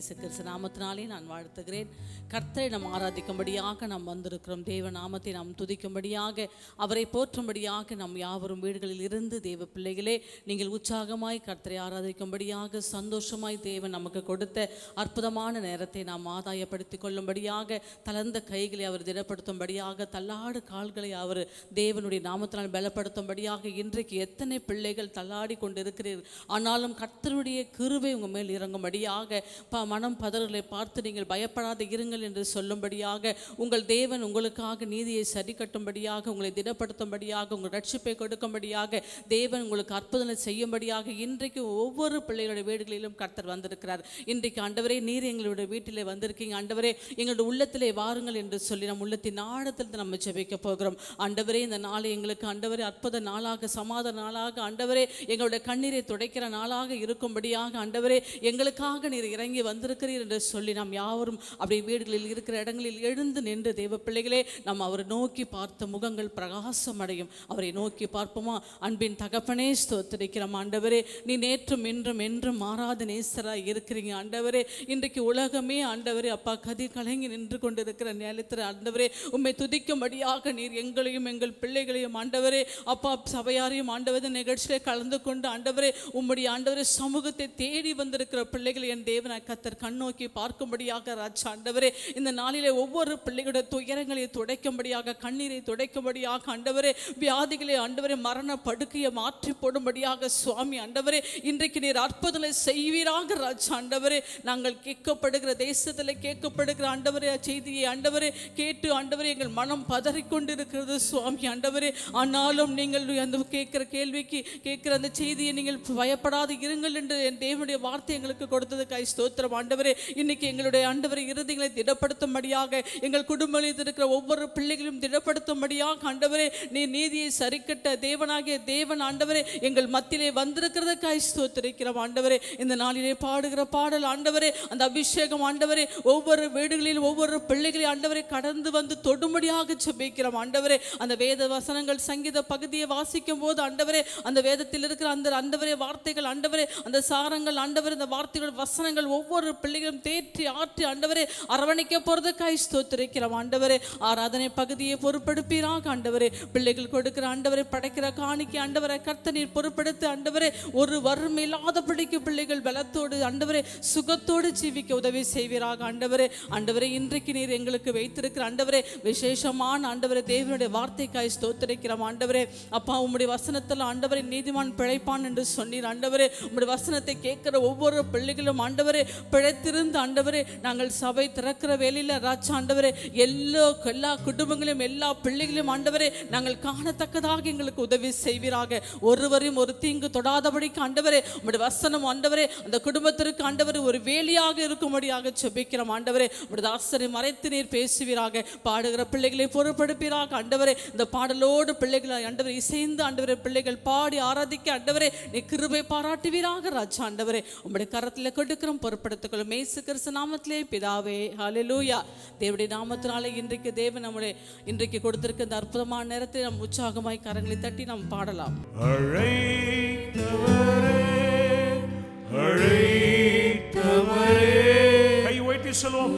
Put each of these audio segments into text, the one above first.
இயேசு கிறிஸ்து நாமத்தினாலே நான் வாழ்த்துகிறேன். கர்த்தரை நாம் ஆராதிக்கும்படியாக நாம் வந்திருக்கிறோம். தேவ நாமத்தை நாம் துதிக்கும்படியாக அவரை போற்றும்படியாக நாம் யாவரும் வீடுகளில் இருந்து தேவ பிள்ளைகளே நீங்கள் உற்சாகமாய் கர்த்தரை ஆராதிக்கும்படியாக சந்தோஷமாய் தேவன் நமக்கு கொடுத்த அற்புதமான நேரத்தை நாம் ஆதாயப்படுத்தி கொள்ளும்படியாக தளர்ந்த கைகளை அவர் திடப்படுத்தும்படியாக தள்ளாடு கால்களை அவர் தேவனுடைய நாமத்தினால் பலப்படுத்தும்படியாக இன்றைக்கு எத்தனை பிள்ளைகள் தள்ளாடி கொண்டிருக்கிறீர்கள் ஆனாலும் கர்த்தருடைய கிருவை உங்கள் மேல் இறங்கும்படியாக மனம் பதறலை பார்த்து நீங்கள் பயப்படாத இருங்கள் என்று சொல்லும்படியாக உங்கள் தேவன் உங்களுக்காக நீதியை சரி கட்டும்படியாக உங்களை திடப்படுத்தும்படியாக உங்கள் ரட்சிப்பை கொடுக்கும்படியாக தேவன் உங்களுக்கு அற்புதனை செய்யும்படியாக இன்றைக்கு ஒவ்வொரு பிள்ளைகளுடைய வீடுகளிலும் கர்த்தர் வந்திருக்கிறார். இன்றைக்கு ஆண்டவரே நீர் எங்களுடைய வீட்டிலே வந்திருக்கீங்க. ஆண்டவரே எங்களுடைய உள்ளத்திலே வாருங்கள் என்று சொல்லி நம் உள்ளத்தின் ஆழத்தில் நம்ம ஜெபிக்க போகிறோம். ஆண்டவரே இந்த நாளை எங்களுக்கு ஆண்டவரே அற்புத நாளாக சமாதான நாளாக ஆண்டவரே எங்களுடைய கண்ணீரை துடைக்கிற நாளாக இருக்கும்படியாக ஆண்டவரே எங்களுக்காக நீர் இறங்கி வந்து வந்திருக்கிறீர் என்று சொல்லி நாம் யாவரும் அப்படியே வீடுகளில் இருக்கிற இடங்களில் எழுந்து நின்று தெய்வ பிள்ளைகளே நாம் அவரை நோக்கி பார்த்த முகங்கள் பிரகாசம் அடையும் அவரை நோக்கி பார்ப்போமா? அன்பின் தகப்பனே ஸ்தோத்திரிக்கிறோம். ஆண்டவரே நீ நேற்றும் இன்றும் என்றும் மாறாத நேசராக இருக்கிறீங்க. ஆண்டவரே இன்றைக்கு உலகமே ஆண்டவரே அப்பா கதி கலங்கி நின்று கொண்டிருக்கிற நேரத்தில் ஆண்டவரே உம்மை துதிக்கும்படியாக நீர் எங்களையும் எங்கள் பிள்ளைகளையும் ஆண்டவரே அப்பா சபையாரையும் ஆண்டவர் நிகழ்ச்சியிலே கலந்து கொண்டு ஆண்டவரே உம்முடைய ஆண்டவரே சமூகத்தை தேடி வந்திருக்கிற பிள்ளைகளை என் தேவனாய் கத்தர் கண்ணோக்கி பார்க்கும்படியாக ராஜா ஆண்டவரே இந்த நாளிலே ஒவ்வொரு பிள்ளைகளுடைய துயரங்களை துடைக்கும்படியாக கண்ணீரை துடைக்கும்படியாக ஆண்டவரே வியாதிகளை ஆண்டவரே மரண படுக்கையை மாற்றி போடும்படியாக சுவாமி ஆண்டவரே இன்றைக்கு நீர் அற்புதங்களை செய்வீராக ராஜா ஆண்டவரே. நாங்கள் கேட்கப்படுகிற தேசத்தில் கேட்கப்படுகிற ஆண்டவரே செய்தியை ஆண்டவரே கேட்டு ஆண்டவரே எங்கள் மனம் பதறிக்கொண்டிருக்கிறது சுவாமி ஆண்டவரே. ஆனாலும் நீங்கள் அந்த கேட்கிற கேள்விக்கு கேட்கிற அந்த செய்தியை நீங்கள் பயப்படாது இருங்கள் என்று என் தேவனுடைய வார்த்தை எங்களுக்கு கொடுத்ததுக்காய் ஸ்தோத்திரம். ஆண்டவரே இன்னைக்கு எங்களுடைய ஆண்டவரை இறுதிகளை திடப்படுத்தும்படியாக எங்கள் குடும்பத்தில் இருக்கிற ஒவ்வொரு பிள்ளைகளையும் திடப்படுத்தும்படியாக ஆண்டவரே நீ நீதியை சரிக்கட்ட தேவனாகிய தேவன் ஆண்டவரே எங்கள் மத்தியிலே வந்திருக்கிறதுக்காய் ஸ்தோத்திரிக்கிறோம் ஆண்டவரே. இந்த நாளிலே பாடுகிற பாடல் ஆண்டவரே அந்த அபிஷேகம் ஆண்டவரே ஒவ்வொரு வீடுகளில் ஒவ்வொரு பிள்ளைகளை ஆண்டவரை கடந்து வந்து தொடும்படியாக ஜெபிக்கிறோம் ஆண்டவரே. அந்த வேத வசனங்கள் சங்கீத பகுதியை வாசிக்கும் போது ஆண்டவரே அந்த வேதத்தில் இருக்கிற அந்த ஆண்டவரே வார்த்தைகள் ஆண்டவரே அந்த சாரங்கள் ஆண்டவரே அந்த வார்த்தைகள் வசனங்கள் ஒவ்வொரு ஒவ்வொரு பிள்ளைகளும் தேற்றி ஆற்றி ஆண்டவரே அரவணைக்க போறதுக்காய் ஸ்தோத்திரிக்கிறோம். ஆண்டவரே ஆராதனை பகுதியை பொறுப்படுப்பீராக ஆண்டவரே பிள்ளைகள் கொடுக்கிற ஆண்டவரை படைக்கிற காணிக்கை ஆண்டவரை கர்த்த நீர் ஆண்டவரே ஒரு வறுமை இல்லாத பிள்ளைக்கு பிள்ளைகள் பலத்தோடு ஆண்டவரே சுகத்தோடு ஜீவிக்க உதவி செய்வீராக. ஆண்டவரே ஆண்டவரே இன்றைக்கு நீர் எங்களுக்கு வைத்திருக்கிற ஆண்டவரே விசேஷமான ஆண்டவரே தேவனுடைய வார்த்தைக்காய் ஸ்தோத்திரிக்கிறோம். ஆண்டவரே அப்பா உம்முடைய வசனத்தில் ஆண்டவரை நீதிமான் பிழைப்பான் என்று சொன்னீர். ஆண்டவரே உம்முடைய வசனத்தை கேட்கிற ஒவ்வொரு பிள்ளைகளும் ஆண்டவரே பிழைத்திருந்த ஆண்டவரே நாங்கள் சபை திறக்கிற வேலையில் ராஜா ஆண்டவரே எல்லா எல்லா குடும்பங்களையும் எல்லா பிள்ளைகளையும் ஆண்டவரே நாங்கள் காணத்தக்கதாக எங்களுக்கு உதவி செய்வீராக. ஒருவரையும் ஒரு தீங்கு தொடாதபடிக்கு ஆண்டவரே உங்களுடைய வசனம் ஆண்டவரே அந்த குடும்பத்திற்கு ஆண்டவர் ஒரு வேலியாக இருக்கும்படியாக செபிக்கிறோம் ஆண்டவரே. உங்களுடைய தாசரை மறைத்து நீர் பேசுவீராக. பாடுகிற பிள்ளைகளை பொறுப்படுப்பீராக ஆண்டவரே. இந்த பாடலோடு பிள்ளைகளை ஆண்டவரை இசைந்து ஆண்டவரே பிள்ளைகள் பாடி ஆராதிக்க ஆண்டவரே நீ கிருபை பாராட்டுவீராக ராஜா ஆண்டவரே. உங்களுடைய கரத்தில் கொடுக்கிறோம் பொறுப்படுத்திக்கொள்ளும் மேசு கிறிஸ்து நாமத்திலே பிதாவே ஹalleluya தேவனுடைய நாமத்தினாலே இன்றைக்கு தேவன் நம்முடைய இன்றைக்கு கொடுத்திருக்க இந்த அற்புதமான நேரத்தை நாம் உற்சாகமாய் கரங்களை தட்டி நாம் பாடலாம். கை உயர்த்தி சொல்லுவோம்.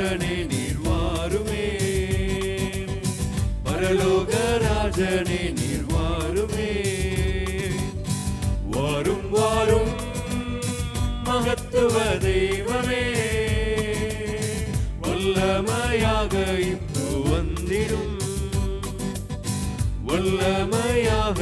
ராஜனே நீர் வாருமே பரலோக ராஜனே நீர் வாருமே வாரும் வாரும் மகத்துவ தெய்வமே வல்லமையாக இப்போ வந்திடும் வல்லமையாக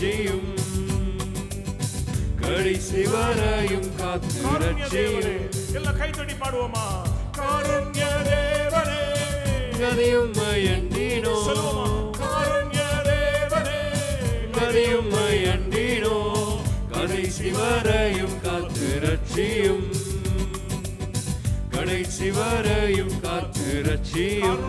ரட்சியும் கடைசி வரையும் காத்து ரட்சியும் எல்லாம் கைத்தட்டி பாடுவோமா? காருண்ய தேவனே. அண்டினோம் சொல்லுவோமா? காருண்ய தேவனே. கதியும்மை அண்டினோம் கடைசி வரையும் காத்து ரட்சியும் கடைசி வரையும் காத்து ரட்சியும்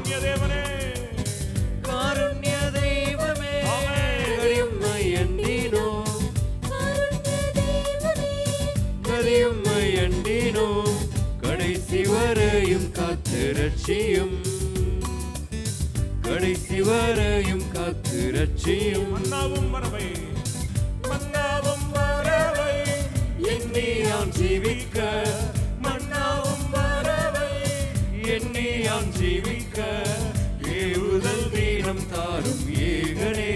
கடைசி வரையும் காத்து ரட்சியும். மன்னாவும் மரபை மன்னாவும் மரபை எண்ணி யாம் ஜீவிக்க. மன்னாவும் மரபை எண்ணி யாம் ஜீவிக்க. ஏவுதல் தீனம் தாரும் ஏகனே.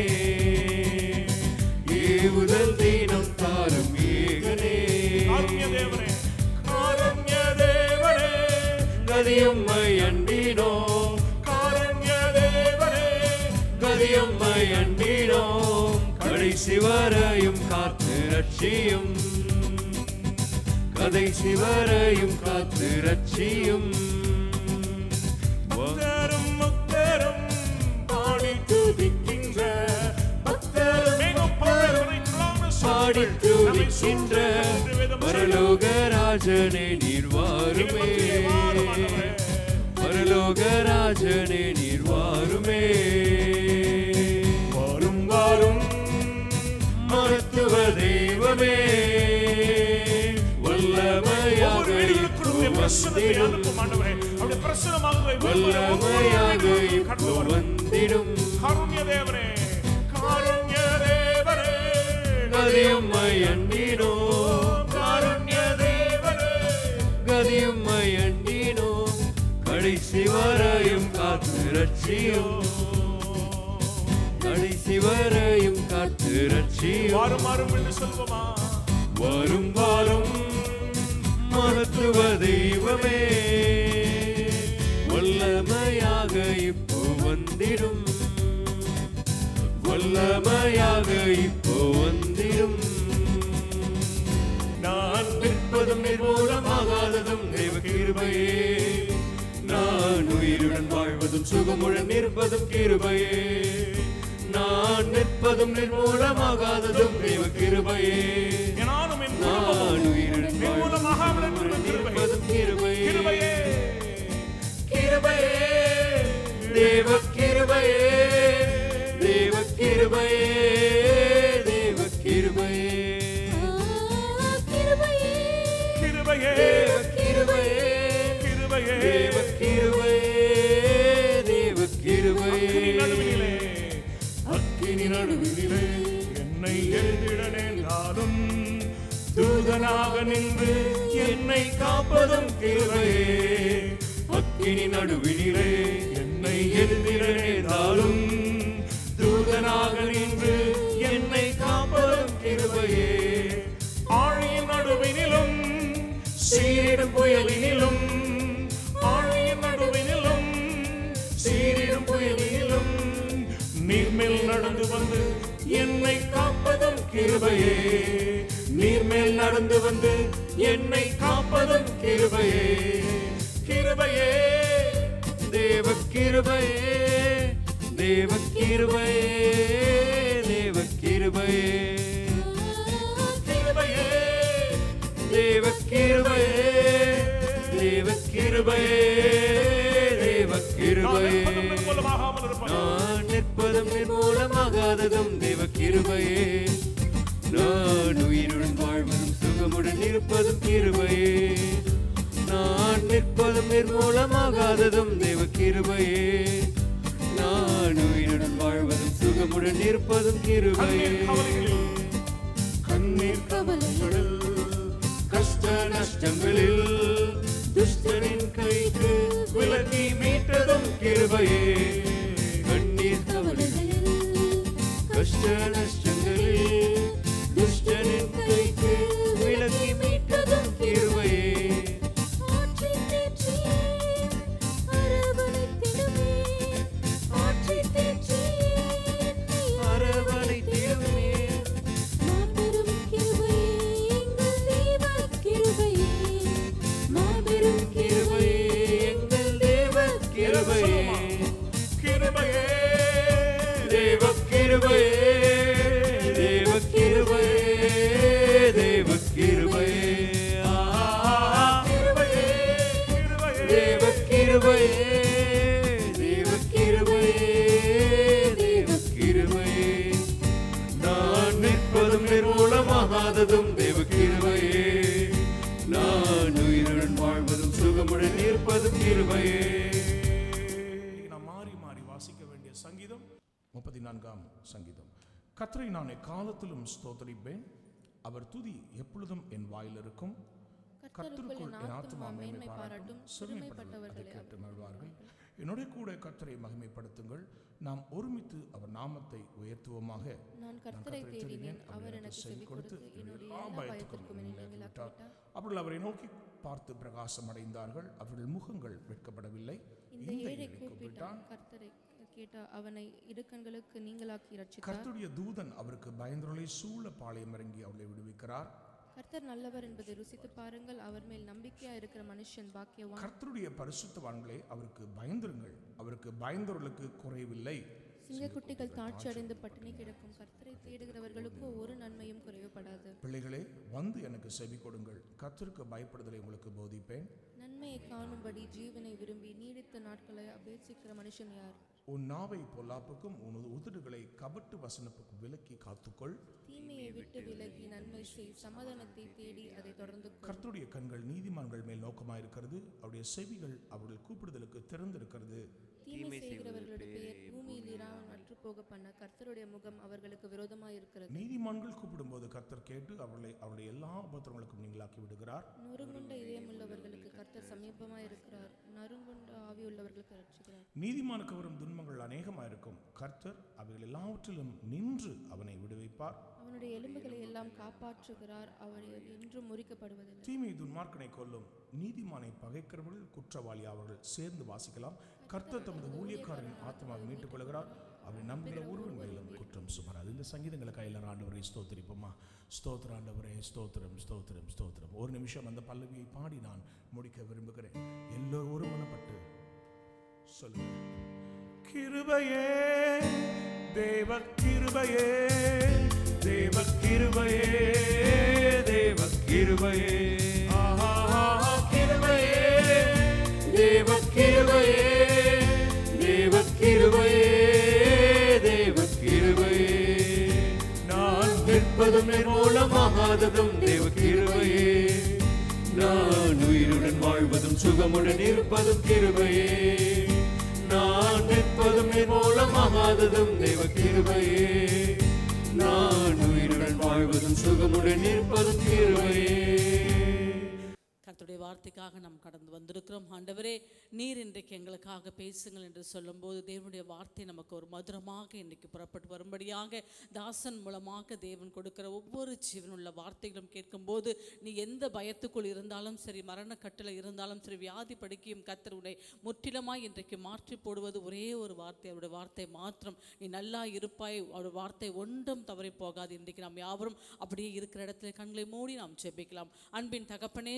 ஏவுதல் தீனம் தாரும் ஏகனே. காரண்ய தேவனே காரண்ய தேவனே கதியும் கடைசி வரையும் காத்து ரட்சியும். முக்தரும் முக்தரும் பாடி துதிக்கின்ற. பாடி துதிக்கின்ற. பரலோக ராஜனே நீர் வாருமே. பரலோக ராஜனே நீர் வாருமே. வாரும் வாரும் மருத்துவ தெய்வமே. வல்லமையாக ஒவ்வொரு வீடுகளுக்குள் உம்முடைய பிரசன்னத்தை வந்திடும் அனுப்பும் ஆண்டவரே. அவருடைய பிரசன்னமாகவே வல்லமையாக கடந்து இப்போ வரும். வந்திடும் காருண்ய தேவனே காருண்ய தேவனே கதியும்மை அண்டினோ காருண்ய தேவனே கதியும்மை அண்டினோ கடைசி வரையும் காத்து ரட்சியும் கடைசி வரையும் காத்து ரட்சியும் மகத்துவ தெய்வமே. வல்லமையாக இப்போ வந்திடும். வல்லமையாக இப்போ வந்திடும். நான் நிற்பதும் நிர்மூலமாகாததும் தெய்வ கிருபையே. நான் உயிருடன் வாழ்வதும் சுகமுடன் நிற்பதும் கிருபையே. நான் நிற்பதும் நிர்மூலமாகாததும் தெய்வ கிருபையே. நான் நிர்மூலமாகாமல் இருக்கிற கிருபை. கிருபையே. கிருபையே. கிருபையே. தேவ கிருபையே. தேவ கிருபையே. தேவ கிருபையே. கிருபையே. தேவ கிருபையே. கிருபையே. தேவ கிருபையே. நின்று என்னை காப்பதும் கிருபையே பத்தினி நடுவினிலே என்னை எதிர்ந்திரேதாலும் தூதனாக நின்று என்னை காப்பதும் கிருபையே ஆழியின் நடுவினிலும் சீரிடும் புயலினிலும் ஆழியின் நடுவினிலும் சீரிடும் புயலினிலும் நீர்மேல் நடந்து வந்து என்னை காப்பதும் கிருபையே. நீர்மேல் நடந்து வந்து என்னை காப்பதும் கிருபையே. கிருபையே தேவ கிருபையே தேவ கிருபையே தேவ கிருபையே. கிருபையே தேவ கிருபையே தேவ கிருபையே. நிற்பதும் நிர்மூலமாகாததும் தேவ கிருபையே நான் உயிருடன் வாழ்வதும் சுகமுடன் இருப்பதும் கிருபையே. நான் நிற்பதும் நிர்மூலமாகாததும் தேவ கிருபையே நான் உயிருடன் வாழ்வதும் சுகமுடன் இருப்பதும் கிருபையே. கண்ணீர் கவலைகளில் கஷ்ட நஷ்டங்களில் துஷ்டனின் கைக்கு விலக்கி மீட்டதும் கிருபையே. கஷ்ட நஷ்டங்களில் கத்தரை நான் எக்காலத்திலும் ஸ்தோத்தரிப்பேன். அவர் துதி எப்பொழுதும் என் வாயில் இருக்கும். கர்த்தருக்குள் என் ஆத்துமா மேன்மை பாராட்டும் சிறுமைப்பட்டவர்களை கேட்டு மகிழ்வார்கள் என்னுடைய கூட கர்த்தரை மகிமைப்படுத்துங்கள். நாம் ஒருமித்து அவர் நாமத்தை உயர்த்துவோமாக. நான் கர்த்தரை தேடினேன். அவர் எனக்கு செவி கொடுத்து என்னுடைய அவர்கள் அவரை நோக்கி பார்த்து பிரகாசம் அடைந்தார்கள் அவர்கள் முகங்கள் வெட்கப்படவில்லை. இந்த ஏழை கூப்பிட்டான் கர்த்தரை. கேட்ட அவனை இடுக்கண்களுக்கு நீங்களாக்கி ரட்சித்தார் கர்த்தருடைய தூதன் அவருக்கு பயந்தொருளை சூழ பாளையம் இறங்கி அவளை விடுவிக்கிறார். கர்த்தர் நல்லவர் என்பதை ருசித்து பாருங்கள். அவர் மேல் நம்பிக்கையா இருக்கிற மனுஷன் பாக்கியவான். கர்த்தருடைய பரிசுத்தவான்களே அவருக்கு பயந்திருங்கள். அவருக்கு பயந்தவர்களுக்கு குறைவில்லை. சிங்கக்குட்டிகள் தாட்சி அடைந்து பட்டினி கிடக்கும். கர்த்தரை தேடுகிறவர்களுக்கு ஒரு நன்மையும் குறைவுபடாது பிள்ளைகளே வந்து எனக்கு செவி கொடுங்கள். கர்த்தருக்கு பயப்படுதலை உங்களுக்கு போதிப்பேன். நன்மையை காணும்படி ஜீவனை விரும்பி நீடித்த நாட்களை அபேட்சிக்கிற மனுஷன் யார்? உன் நாவை பொல்லாப்புக்கும் உன் உதடுகளை கபட்டு வசனப்புக்கும் விலக்கி காத்துக்கொள். தீமையை விட்டு விலகி நன்மை செய் சமாதானத்தை தேடி அதை தொடர்ந்து. கர்த்தருடைய கண்கள் நீதிமான்கள் மேல் நோக்கமாயிருக்கிறது அவருடைய செவிகள் அவர்கள் கூப்பிடுதலுக்கு திறந்திருக்கிறது. தீமை செய்கிறவர்களுடைய பெயர் பூமியில் இராமல் அற்று போக பண்ண கர்த்தருடைய முகம் அவர்களுக்கு விரோதமாய் இருக்கிறது. நீதிமான்கள் கூப்பிடும்போது கர்த்தர் கேட்டு அவர்களை அவருடைய எல்லா உபத்திரங்களுக்கும் நீங்களாக்கி விடுகிறார். நொறுங்குண்ட இதயமுள்ளவர்களுக்கு கர்த்தர் சமீபமாய் இருக்கிறார். ரட்சிக்கிறார் நீதிமானுக்கு வரும் துன்பங்கள் அநேகமாயிருக்கும். கர்த்தர் அவைகள் எல்லாவற்றிலும் நின்று அவனை விடுவிப்பார் அவனுடைய எலும்புகளை எல்லாம் காப்பாற்றுகிறார். அவர் என்றும் முறிக்கப்படுவதில்லை. தீமை துன்மார்க்கனை கொல்லும். நீதிமானை பகைக்கிறவர்கள் குற்றவாளி அவர்கள் சேர்ந்து வாசிக்கலாம். கர்த்தர் தமது ஊழியக்காரரின் ஆத்மாவை மீட்டுக் கொள்கிறார் அவரை நம்புகிற ஒருவன் மேலும் குற்றம் சுமராது. இந்த சங்கீதங்களை கையில் ஆண்டவரை ஸ்தோத்திரிப்போமா? ஸ்தோத்திர ஆண்டவரே ஸ்தோத்திரம் ஸ்தோத்திரம் ஸ்தோத்திரம். ஒரு நிமிஷம் அந்த பல்லவியை பாடி நான் முடிக்க விரும்புகிறேன். எல்லோரும் மனப்பட்டு சொல்லுங்க. கிருபையே தேவ கிருபையே தேவ கிருபையே தேவ கிருபையே. கிருபையே தேவ கிருபையே தேவ கிருபையே தேவ கிருபையே. நான் நிற்பதும் நிர்மூலமாகாததும் தேவ கிருபையே. நான் உயிருடன் வாழ்வதும் சுகமுடன் இருப்பதும் கிருபையே. நான் நிற்பதும் நிர்மூலமாகாததும் தெய்வ கிருபையே. நான் உயிருடன் வாழ்வதும் சுகமுடன் நிற்பதும் கிருபையே. கர்த்தருடைய வார்த்தைக்காக நாம் கடந்து வந்திருக்கிறோம். ஆண்டவரே நீர் இன்றைக்கு எங்களுக்காக பேசுங்கள் என்று சொல்லும்போது தேவனுடைய வார்த்தை நமக்கு ஒரு மதுரமாக இன்றைக்கு புறப்பட்டு வரும்படியாக தாசன் மூலமாக தேவன் கொடுக்கிற ஒவ்வொரு ஜீவனுள்ள வார்த்தைகளும் கேட்கும்போது நீ எந்த பயத்துக்குள் இருந்தாலும் சரி மரண கட்டில் இருந்தாலும் சரி வியாதி படுக்கியும் கர்த்தர் உன்னை முற்றிலுமாய் இன்றைக்கு மாற்றி போடுவது ஒரே ஒரு வார்த்தை அவருடைய வார்த்தை மாத்திரம். நீ நல்லா இருப்பாய் அவருடைய வார்த்தை ஒன்றும் தவறி போகாது. இன்றைக்கு நாம் யாவரும் அப்படியே இருக்கிற இடத்துல கண்களை மூடி நாம் ஜெபிக்கலாம். அன்பின் தகப்பனே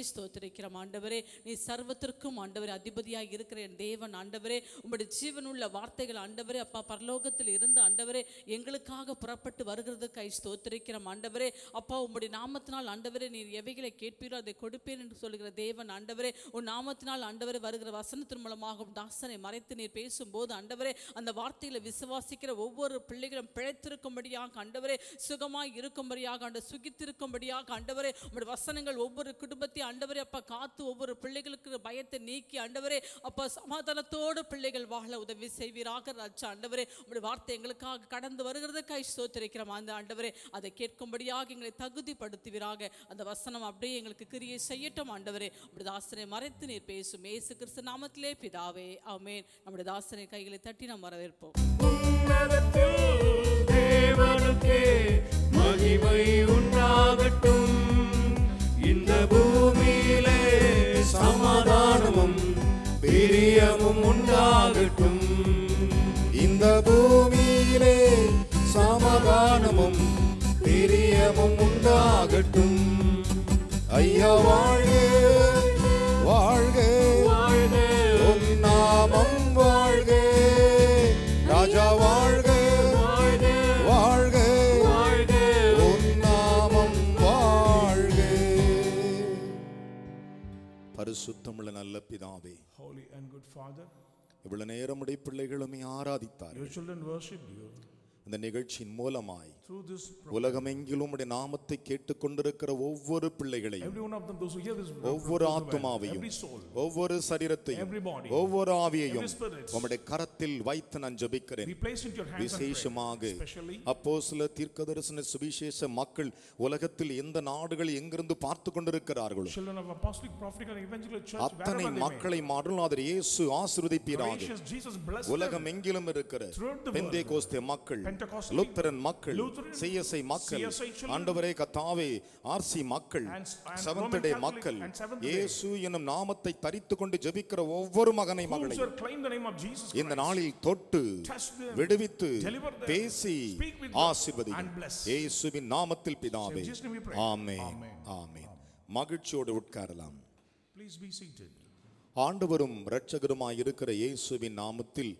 ஸ்தோத்திரிக்கிறோம் ஆண்டவரே நீ சர்வத்திற்கும் ஆண்டவரே அதிபதியாக இருக்கிற என் தேவன். ஆண்டவரே உங்களுடைய ஜீவனுள்ள வார்த்தைகள் ஆண்டவரே அப்பா பரலோகத்தில் இருந்து ஆண்டவரே எங்களுக்காக புறப்பட்டு வருகிறதுக்காய் ஸ்தோத்திரிக்கிறோம். ஆண்டவரே அப்பா உங்களுடைய நாமத்தினால் ஆண்டவரே நீர் எவைகளை கேட்பீரோ அதை கொடுப்பேன் என்று சொல்கிற தேவன். ஆண்டவரே உன் நாமத்தினால் ஆண்டவரே வருகிற வசனத்தின் மூலமாக தாசனை மறைத்து நீர் பேசும்போது ஆண்டவரே அந்த வார்த்தையில விசுவாசிக்கிற ஒவ்வொரு பிள்ளைகளும் பிழைத்திருக்கும்படியாக ஆண்டவரே சுகமாய் இருக்கும்படியாக ஆண்ட சுகித்திருக்கும்படியாக ஆண்டவரே உங்களுடைய வசனங்கள் ஒவ்வொரு குடும்பத்தையும் ஆண்டவரே அப்பா காத்து ஒவ்வொரு பிள்ளைகளுக்கு பயத்தை நீக்கி ஆண்டவரே அப்பா சமாதானத்தோடு பிள்ளைகள் வாழ உதவி செய்வீராக ராஜா ஆண்டவரே. உங்களுடைய வார்த்தை எங்களுக்காக கடந்து வருகிறதுக்காக சோத்திருக்கிறோம். அந்த ஆண்டவரே அதை கேட்கும்படியாக எங்களை தகுதிப்படுத்துவீராக. அந்த வசனம் அப்படியே எங்களுக்கு கிரியை செய்யட்டும் ஆண்டவரே. உம்முடைய தாசனை மறைத்து நீர் பேசும். ஏசு கிறிஸ்து நாமத்திலே பிதாவே. ஆமென். நம்முடைய தாசனை கைகளை தட்டி நாம் வரவேற்போம். உண்டாகட்டும் ஐயா வாழ்க வாழ்க. உன் நாமம் வாழ்க. ராஜா வாழ்க. வாழ்க. உன் நாமம் வாழ்க. பரிசுத்தமுள்ள நல்ல பிதாவே Holy and good Father, இவ்வளவு நேரம் உடைய பிள்ளைகளுமே ஆராதித்தார் your children worshipped you. இந்த நிகழ்ச்சியின் மூலமாய் உலகமெங்கிலும் உடைய நாமத்தை கேட்டுக்கொண்டிருக்கிற ஒவ்வொரு பிள்ளைகளையும் ஒவ்வொரு soul, ஒவ்வொரு சரீரத்தையும் ஒவ்வொரு ஆவியையும். உம்முடைய கரத்தில் வைத்து நான் ஜெபிக்கிறேன் விசேஷமாக அப்போ சில தீர்க்கதரிசன சுவிசேஷ மக்கள் உலகத்தில் எந்த நாடுகள் எங்கிருந்து பார்த்து கொண்டிருக்கிறார்களோ அத்தனை. மக்களை மாறுநாதர் இயேசு ஆசீர்வதிப்பீராக. உலகம் எங்கிலும் இருக்கிற. பெந்தே கோஸ்தே மக்கள் Pentecostal லுத்தரன் மக்கள் சிஎஸ்ஐ மக்கள் ஆண்டவரே கத்தாவே ஆர்சி மக்கள் செவன்த் டே மக்கள். இயேசு என்னும் நாமத்தை தரித்து கொண்டு ஜெபிக்கிற ஒவ்வொரு மகனை மகளை இந்த நாளில் தொட்டு விடுவித்து பேசி ஆசீர்வதி. இயேசுவின் நாமத்தில் பிதாவே. ஆமென். ஆமென் மகிழ்ச்சியோடு உட்காரலாம். ஆண்டவரும் இரட்சகருமாய் இருக்கிற இயேசுவின் நாமத்தில்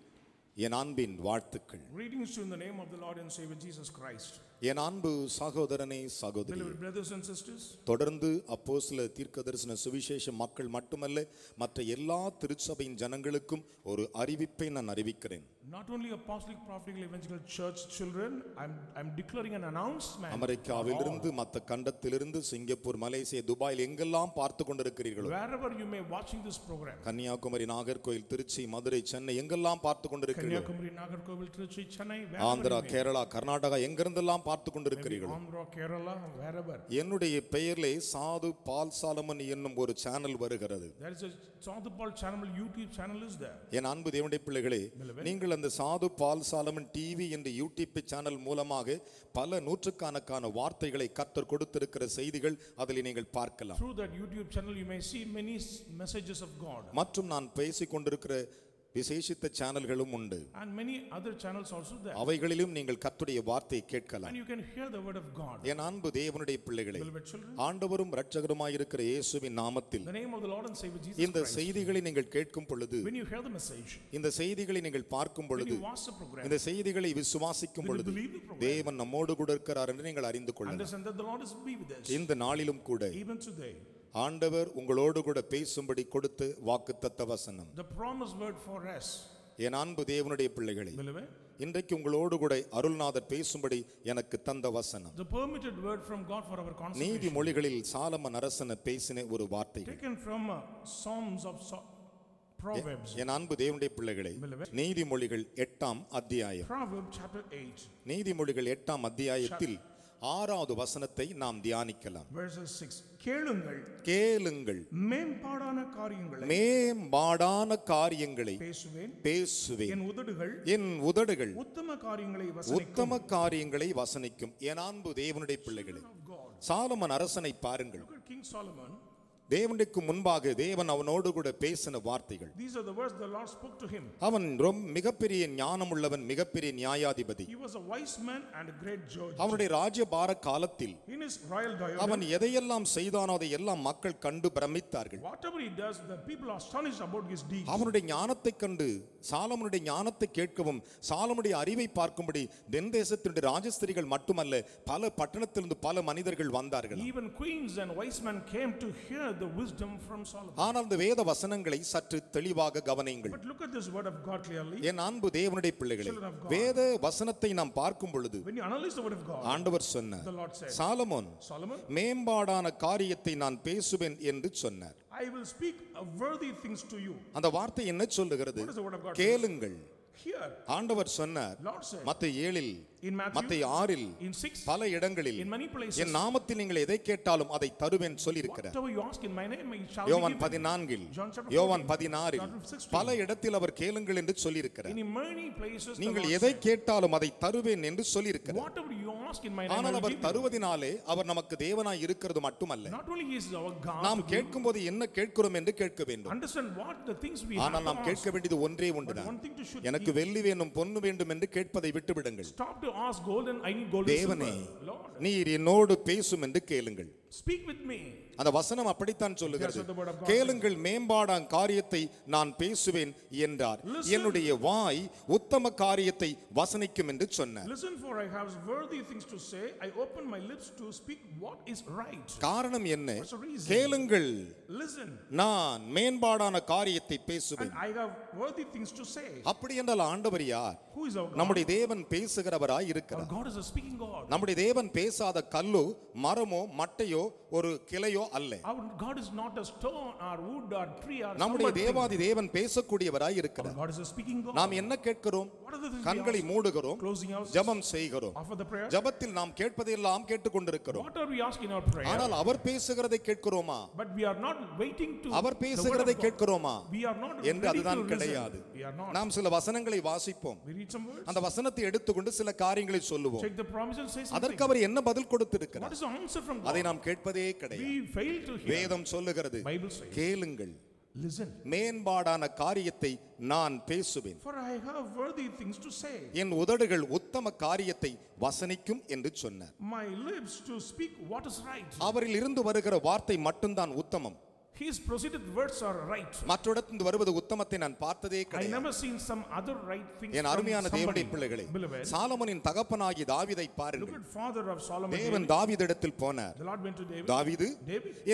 என் அன்பின் வாழ்த்துக்கள். Greetings to in the name of the Lord and Savior Jesus Christ. என் அன்பு சகோதரனே சகோதரி brothers and sisters, தொடர்ந்து அப்போஸ்தல தீர்க்கதரிசன சுவிசேஷ மக்கள் மட்டுமல்ல மற்ற எல்லா திருச்சபையின் ஜனங்களுக்கும் ஒரு அறிவிப்பை நான் அறிவிக்கிறேன். Not only apostolic, prophetical, evangelical church children, I'm, I'm declaring an announcement. அமெரிக்காவிலிருந்து மற்ற கண்டத்திலிருந்து சிங்கப்பூர் மலேசியா துபாயில் எங்கெல்லாம் பார்த்து கொண்டிருக்கிறீர்களோ Wherever you may watching this program, Kanyakumari Nagercoil Trichy Madurai Chennai எங்கெல்லாம் பார்த்து கொண்டிருக்கிறீர்களோ Kanyakumari, Nagarkoil, Trichy, Chennai, Andhra Kerala Karnataka எங்கிருந்தெல்லாம் பார்த்து கொண்டிருக்கிறீர்களோ Andhra, Kerala, wherever. என்னுடைய பெயரிலே சாது பால் சாலமன் என்னும் ஒரு சேனல் வருகிறது There is a Sadhupal channel, YouTube channel is there. என் அன்பு தேவனுடைய பிள்ளைகளே நீங்கள் அந்த சாது பால் சாலமன் டிவி என்ற யூடியூப் சேனல் மூலமாக பல நூற்றுக்கணக்கான வார்த்தைகளை கத்தர் கொடுத்திருக்கிற செய்திகள் அதில் நீங்கள் பார்க்கலாம் Through that YouTube channel, you may see many s- messages of God. மற்றும் நான் பேசிக் கொண்டிருக்கிற விசேஷித்த சேனல்களும் உண்டு And many other channels also there. அவைகளிலும் நீங்கள் கர்த்தருடைய வார்த்தையை கேட்கலாம் And you can hear the word of God. என் அன்பு தேவனுடைய பிள்ளைகளே ஆண்டவரும் இரட்சகருமாயிருக்கிற இயேசுவின் நாமத்தில் the name of the Lord and Savior Jesus இந்த. செய்திகளை நீங்கள் கேட்கும் பொழுது When you hear the message, இந்த செய்திகளை நீங்கள் பார்க்கும் பொழுது இந்த செய்திகளை விசுவாசிக்கும் பொழுது தேவன் நம்மோடு கூட இருக்கிறார் என்று நீங்கள் அறிந்து கொள்ளலாம். இந்த நாளிலும் கூட Even today, ஆண்டவர் உங்களோடு கூட பேசும்படி கொடுத்து வாக்குத்தத்த வசனம் the promised word for us, என் அன்பு தேவனுடைய பிள்ளைகளே இன்றைக்கு உங்களோடு கூட அருள்நாதர் பேசும்படி எனக்கு தந்த வசனம். the permitted word from God for our consecration, நீதிமொழிகளில் Solomon அரசன பேசின ஒரு வார்த்தைகள் taken from uh, Psalms of Proverbs. என் அன்பு தேவனுடைய பிள்ளைகளே நீதிமொழிகள் எட்டாம் அத்தியாயம். Proverbs chapter 8, நீதிமொழிகள் எட்டாம் அத்தியாயத்தில் ஆறாவது வசனத்தை நாம் தியானிக்கலாம். Verses 6. கேளுங்கள். கேளுங்கள். மேம்பாடான காரியங்களை. மேம்பாடான காரியங்களை. பேசுவேன். பேசுவேன். என் உதடுகள். என் உதடுகள். உத்தம காரியங்களை உத்தம காரியங்களை வசனிக்கும். என் அன்பு தேவனுடைய பிள்ளைகளே. சாலமன் அரசனை பாருங்கள். King Solomon. தேவனுக்கு முன்பாக தேவன் அவனோடு கூட பேசின வார்த்தைகள் These are the words the Lord spoke to him. அவன் ரொம்ப மிகப்பெரிய ஞானம் உள்ளவன் மிகப்பெரிய நியாயாதிபதி He was a wise man and a great judge. அவனுடைய ராஜ்யபார காலத்தில் In his royal diadem, அவன் எதையெல்லாம் செய்தானோ அதை எல்லாம் மக்கள் கண்டு பிரமித்தார்கள் whatever he does, the people are astonished about his deeds. அவனுடைய ஞானத்தை கண்டு சாலமனுடைய ஞானத்தை கேட்கவும் சாலமுடைய அறிவை பார்க்கும்படி தென் தேசத்தினுடைய ராஜஸ்திரிகள் மட்டுமல்ல பல பட்டணத்திலிருந்து பல மனிதர்கள் வந்தார்கள் Even queens and wise men came to hear the wisdom from Solomon. ஆனால் அந்த வேத வசனங்களை சற்று தெளிவாக கவனியுங்கள் But look at this word of God clearly. என் அன்பு தேவனுடைய பிள்ளைகளே. வேத வசனத்தை நாம் பார்க்கும் பொழுது When you analyze the word of God, ஆண்டவர் சொன்னார் the Lord said, சாலமோன் மேம்பாடான காரியத்தை நான் பேசுவேன் என்று சொன்னார் I will speak worthy things to you. அந்த வார்த்தை என்ன சொல்லுகிறது? கேளுங்கள் Here, ஆண்டவர் சொன்னார் மத்த ஏழில் ஆறில் பல இடங்களில் என் நாமத்தில் நீங்கள் எதை கேட்டாலும் அதை தருவேன் சொல்லியிருக்கிறார் whatever you ask in my name, it shall be யோவான் given. பதினான்கில் John chapter யோவான் 14, பதினாறில் chapter 16. பல இடத்தில் அவர் கேளுங்கள் என்று சொல்லியிருக்கிறார் நீங்கள் எதை கேட்டாலும் அதை தருவேன் என்று சொல்லியிருக்கிறார் ஆனால் அவர். தருவதினாலே அவர் நமக்கு தேவனாய் இருக்கிறது மட்டுமல்ல நாம் to give, கேட்கும்போது என்ன கேட்கிறோம் என்று கேட்க வேண்டும் ஆனால் நாம். கேட்க வேண்டியது ஒன்றே ஒன்றுதான் எனக்கு வெள்ளி வேணும் பொன்னு வேண்டும் என்று கேட்பதை விட்டுவிடுங்கள் ask gold and I need gold and தேவனே நீர் என்னோடு பேசும் என்று கேளுங்கள் speak with me. அந்த வசனம் அப்படித்தான் சொல்லுகிறது கேளுங்கள் மேம்பாடான் காரியத்தை நான் பேசுவேன் என்றார் என்னுடைய வாய் உத்தம காரியத்தை வசனிக்கும் என்று சொன்னார் Listen, for I have worthy things to say. I open my lips to speak what is right. காரணம் என்ன? கேளுங்கள் Listen, நான் மேம்பாடான காரியத்தை பேசுவேன் I have worthy things to say. அப்படி என்றால் ஆண்டவர் யார்? நம்முடைய தேவன் பேசுகிறவராய் இருக்கிறார் God is a speaking God. நம்முடைய தேவன் பேசாத கல்லோ மரமோ மட்டையோ Bordeaux ஒரு கிளையோ அல்ல Our God is not a stone or wood or tree or நம்முடைய. தேவாதி தேவன் பேசக்கூடியவராய் இருக்கிறார் God is a speaking God. நாம் என்ன கேட்கிறோம் கண்களை? மூடுகிறோம் ஜெபம் செய்கிறோம். ஜெபத்தில் நாம் கேட்பதையெல்லாம் கேட்டுக்கொண்டிருக்கிறோம் What are we asking in our prayer? ஆனால் அவர் பேசுகிறதை கேட்கிறோமா But we are not waiting to அவர் பேசுகிறதை. கேட்கிறோமா We are not என்று அதுதான். கிடையாது. நாம் சில வசனங்களை வாசிப்போம். அந்த வசனத்தை எடுத்துக்கொண்டு சில காரியங்களை சொல்லுவோம். அதற்கு அவர் என்ன பதில் கொடுத்திருக்கிறார் அதை? நாம் கேட்பதே கிடையாது to hear. வேதம் சொல்லுகிறது. கேளுங்கள். மேம்பாடான காரியத்தை நான் பேசுவேன். என் உதடுகள் உத்தம காரியத்தை வசனிக்கும் என்று சொன்னார். அவரில் இருந்து வருகிற வார்த்தை மட்டும்தான் உத்தமம் His proceeded words are right. மற்றிடத்திலிருந்து வருவது உத்தமத்தை நான் பார்த்ததே I கிடையாது never seen some other right things என் அருமையான. தேவனுடைய பிள்ளைகளே சாலமோனின் தகப்பனாகி தாவீதை look பாருங்கள் at father of Solomon. தேவன். தாவீதிடத்தில் போனார் The Lord went to David. தாவீது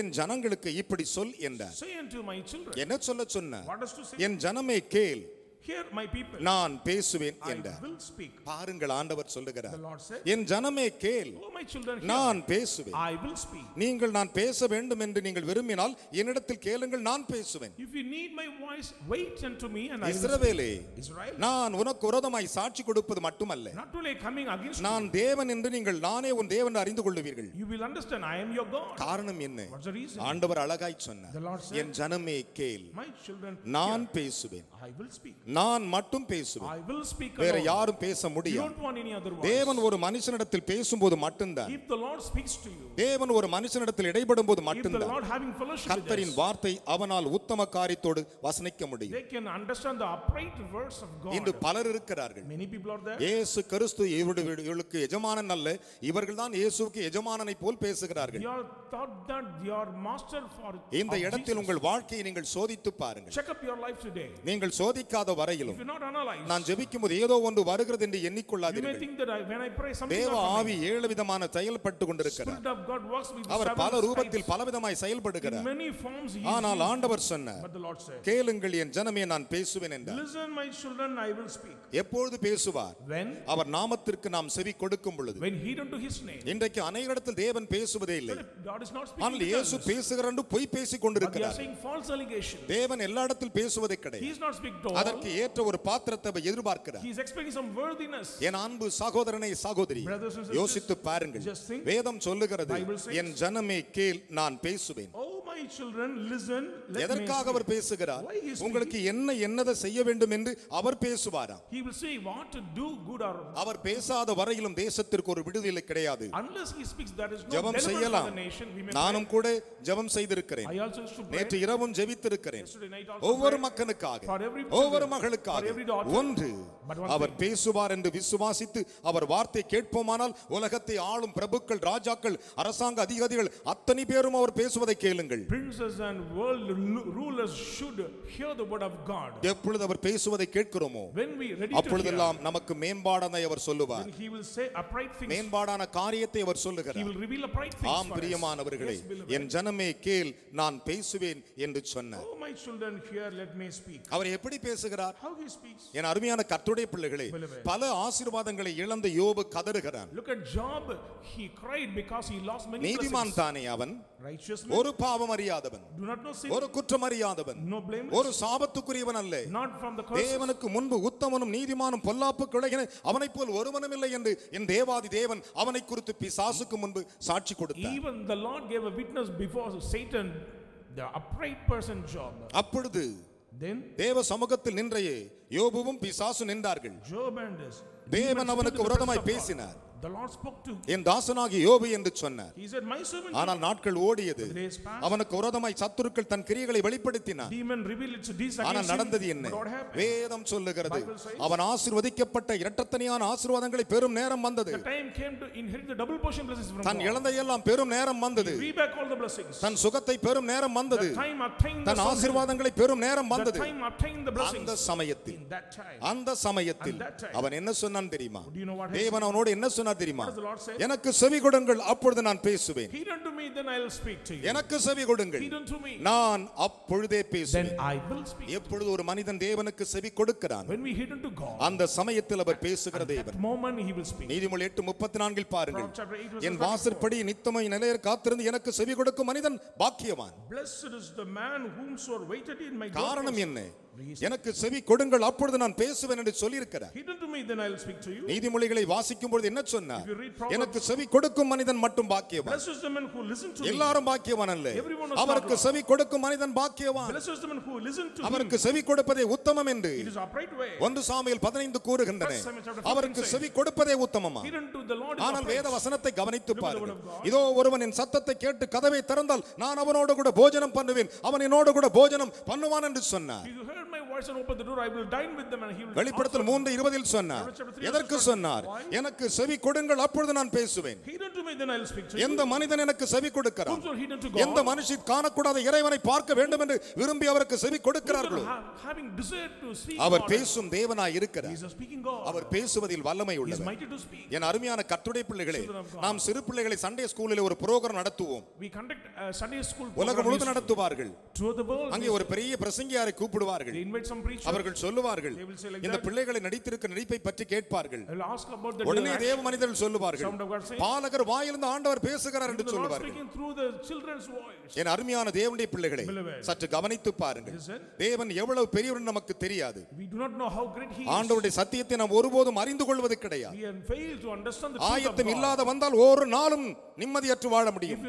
என் ஜனங்களுக்கு இப்படி சொல் என்றார் say unto my children, என்ன சொல்ல சொன்னார் what does to say? என் ஜனமே கேள் Hear my people. நான் பேசுவேன் என்றார். பாருங்கள் ஆண்டவர் சொல்லுகிறார் என் ஜனமே கேள் Oh. நான் பேசுவேன் I will speak. நீங்கள் நான் பேச வேண்டும் என்று நீங்கள் விரும்பினால் என்னிடத்தில் கேளுங்கள் நான் பேசுவேன் you need my voice, wait unto me and I will இஸ்ரவேலே நான் உனக்கு விரோதமாய் சாட்சி கொடுப்பது மட்டுமல்ல not only coming against நான் தேவன் என்று நீங்கள் நானே உன் தேவன் அறிந்து you, you will understand I am your God. காரணம் என்ன? ஆண்டவர் அழகாய் சொன்னார் என் ஜனமே கேள் நான். பேசுவேன் I will speak. நான் மட்டும் பேசுவேன் I will speak வேற alone. யாரும் பேச You முடியாது don't want any other voice. தேவன் ஒரு மனுஷனிடத்தில் பேசும்போது மட்டும்தான் If the Lord speaks to you, தேவன் ஒரு மனுஷனிடத்தில் இடைப்படும் போது if the மட்டும்தான் Lord having fellowship with கர்த்தரின் us, வார்த்தை அவனால் உத்தம காரியத்தோடு வசனிக்க முடியும் they can understand the upright words of இன்று God. பலர் இருக்கிறார்கள் Many people are there. இயேசு கிறிஸ்து இவருடைய இவர்களுக்கு எஜமானன் அல்ல இவர்கள் தான் இயேசுவுக்கு எஜமானனை போல் பேசுகிறார்கள் You are thought that your master for இந்த of இடத்தில் Jesus. உங்கள் வாழ்க்கையை நீங்கள் சோதித்து பாருங்கள் check up your life today. நீங்கள் சோதிக்காத வரையிலும் நான் ஜெபிக்கும் போது ஏதோ ஒன்று வருகிறது என்று எண்ணிக்கொள்ளாதீர்கள் தேவ ஆவி ஏழு விதமான செயல்பட்டு கொண்டிருக்கிறார் அவர் பல ரூபத்தில். பலவிதமாய் செயல்படுகிறார் ஆனால். ஆண்டவர் சொன்னார் கேளுங்கள் என் ஜனமே நான் பேசுவேன் என்றார். எப்பொழுது பேசுவார்? அவர் நாமத்திற்கு நாம் செவி கொடுக்கும் பொழுது. இன்றைக்கு அநேக இடத்தில் தேவன் பேசுவதே இல்லை ஆனால் இயேசு பேசுகிறார் பொய் பேசிக் கொண்டிருக்கிறார். தேவன் எல்லா இடத்தில் பேசுவதே கிடையாது அதற்கு. ஏற்ற ஒரு பாத்திரத்தை எதிர்பார்க்கிறார் He is expecting some worthiness. என் அன்பு சகோதரனை சகோதரி யோசித்து பாருங்கள். வேதம் சொல்லுகிறது என் ஜனமே கேள் நான் பேசுவேன் Oh, my children, listen. எதற்காக அவர். பேசுகிறார் உங்களுக்கு என்ன என்னதை செய்ய வேண்டும் என்று அவர் பேசுவாராம் He will say what to do good or அவர் பேசாத வரையிலும் தேசத்திற்கு ஒரு விடுதலை கிடையாது unless he speaks, there is no ஜெபம் செய்யலாம் நானும் கூட ஜெபம் செய்திருக்கிறேன். நேற்று இரவும் ஜெபித்திருக்கிறேன் ஒவ்வொரு. மக்களுக்காக ஒவ்வொரு மகளுக்காக. ஒன்று அவர். பேசுவார் என்று விசுவாசித்து அவர் வார்த்தை கேட்போமானால் உலகத்தை ஆளும் பிரபுக்கள் ராஜாக்கள் அரசாங்க அதிகாரிகள் அத்தனை பேரும் அவர் பேசுவதை கேளுங்கள் Princes and world lu- rulers should hear the word of God. எப்பொழுது அவர் பேசுவதை கேட்கிறோமோ When we ready to hear, அப்பொழுதெல்லாம் நமக்கு மேம்பாடான அவர் சொல்லுவார் then he will say upright things. மேம்பாடான காரியத்தை அவர் He சொல்லுகிறார் will reveal upright things ஆம். பிரியமானவர்களே. என் ஜனமே கேள் நான் பேசுவேன் என்று சொன்னார் Oh, my children, hear, let me speak. அவர் எப்படி பேசுகிறார் How he speaks. என் அருமையான கர்த்துடைய பிள்ளைகளே. பல ஆசீர்வாதங்களை இழந்த யோபு கதறுகிறான் Look at Job. He cried because he lost many நீதிமான். தானே அவன் ஒரு பாவம் அறியாதவன் know sin. ஒரு குற்றம் அறியாதவன். ஒரு சாபத்துக்குரியவன் அல்ல. தேவனுக்கு முன்பு உத்தமனும் நீதிமானும் பொல்லாப்பு கிழகின அவனைப் போல் ஒருவனும் இல்லை என்று என் தேவாதி தேவன் அவனை குறித்து பிசாசுக்கு முன்பு சாட்சி கொடுத்தார் Even the Lord gave a witness before Satan, the upright person Job. அப்பொழுது தேவ சமூகத்தில் நின்றையே யோபுவும் பிசாசு நின்றார்கள் தேவன் அவனுக்கு விரோதமாய். பேசினார் The Lord spoke to என் தாசனாகி யோபு என்று சொன்னார் He said, My servant ஆனால் நாட்கள் ஓடியது. அவனுக்கு உரதமாய் சத்துருக்கள் தன் கிரியைகளை வெளிப்படுத்தினார் demon revealed its deeds ஆனால் நடந்தது. என்ன? வேதம் சொல்லுகிறது அவன் ஆசீர்வதிக்கப்பட்ட இரட்டத்தனியான ஆசீர்வாதங்களை பெரும் நேரம் வந்தது The time came to inherit the double portion blessings from தன். இழந்தையெல்லாம் பெரும் நேரம் வந்தது Read back all the blessings. தன் சுகத்தை பெரும் நேரம் வந்தது தன் ஆசீர்வாதங்களை பெரும் நேரம் வந்தது. அந்த சமயத்தில். அந்த சமயத்தில். அவன் என்ன சொன்னான் தெரியுமா தேவன் அவனோடு என்ன சொன்னார் தெரியுமா Lord say? எனக்கு செவி கொடுங்கள் அப்பொழுது நான் பேசுவேன் Heed unto me, then I'll speak to you. எனக்கு செவி கொடுங்கள் Heed unto me, நான் அப்பொழுதே then பேசுவேன் I will speak. எப்பொழுது ஒரு மனிதன் தேவனுக்கு செவி கொடுக்கிறான் When we heed unto God, அந்த சமயத்தில் அவர் பேசுகிற தேவன் moment he will speak. நீதிமொழி பாருங்கள் Proverbs chapter 8 verse என் 24. வாசற்படி நித்தமை நிலையர் காத்திருந்து எனக்கு செவி கொடுக்கும் மனிதன் பாக்கியவான் Blessed is the man whomsoever waited in my காரணம். என்ன எனக்கு செவி கொடுங்கள் அப்பொழுது நான் பேசுவேன் என்று to you. நீதிமொழிகளை வாசிக்கும் பொழுது என்ன சொன்னார். எனக்கு செவி கொடுக்கும் மனிதன் மட்டும் பாக்கியவான். எல்லாரும் பாக்கியவான் அல்ல அவருக்கு செவி கொடுக்கும் மனிதன் பாக்கியவான். அவருக்கு செவி கொடுப்பதே உத்தமம் என்று. ஒன்று சாமியில் பதினைந்து கூறுகின்றன. First Samuel chapter 15 அவருக்கு செவி கொடுப்பதே உத்தமமா? ஆனால் வேத. வசனத்தை கவனித்து பாருங்கள். இதோ ஒருவன் என் சத்தத்தை கேட்டு கதவை திறந்தால் நான் அவனோடு கூட போஜனம் பண்ணுவேன். அவன் என்னோடு கூட போஜனம் பண்ணுவான் என்று சொன்னார். வெளிப்படுத்தல் மூன்று இருபதில் சொன்னார். எதற்கு சொன்னார்? எனக்கு செவி கொடுங்கள் அப்பொழுது நான் பேசுவேன். எந்த மனிதன் எனக்கு செவி கொடுக்கிறான் எந்த மனுஷி காணக்கூடாத இறைவனை பார்க்க வேண்டும் என்று விரும்பி அவருக்கு செவி கொடுக்கிறார்களோ அவர் பேசும் தேவனாய் இருக்கிறார். அவர் பேசுவதில் வல்லமை speak. என் அருமையான கட்டுரை பிள்ளைகளே. நாம் சிறு பிள்ளைகளை சண்டே ஸ்கூலில் ஒரு புரோகிராம் நடத்துவோம் school உலகம் முழுவதும் நடத்துவார்கள். அங்கே ஒரு பெரிய பிரசங்கியாரை கூப்பிடுவார்கள். அவர்கள் சொல்லுவார்கள் இந்த. பிள்ளைகளை நடித்திருக்க நடிப்பை பற்றி கேட்பார்கள் உடனே. தேவ மனிதர்கள் சொல்லுவார்கள் பாலகர் வாயிலிருந்து ஆண்டவர் பேசுகிறார் என்று சொல்லுவார்கள். என் அருமையான தேவனுடைய பிள்ளைகளை. சற்று கவனித்து பாருங்கள். தேவன் எவ்வளவு பெரியவர் நமக்கு தெரியாது. ஆண்டவருடைய சத்தியத்தை நாம் ஒருபோதும் அறிந்து கொள்வது கிடையாது ஆயத்தம். இல்லாத வந்தால் ஒரு நாளும் நிம்மதியற்று வாழ முடியும்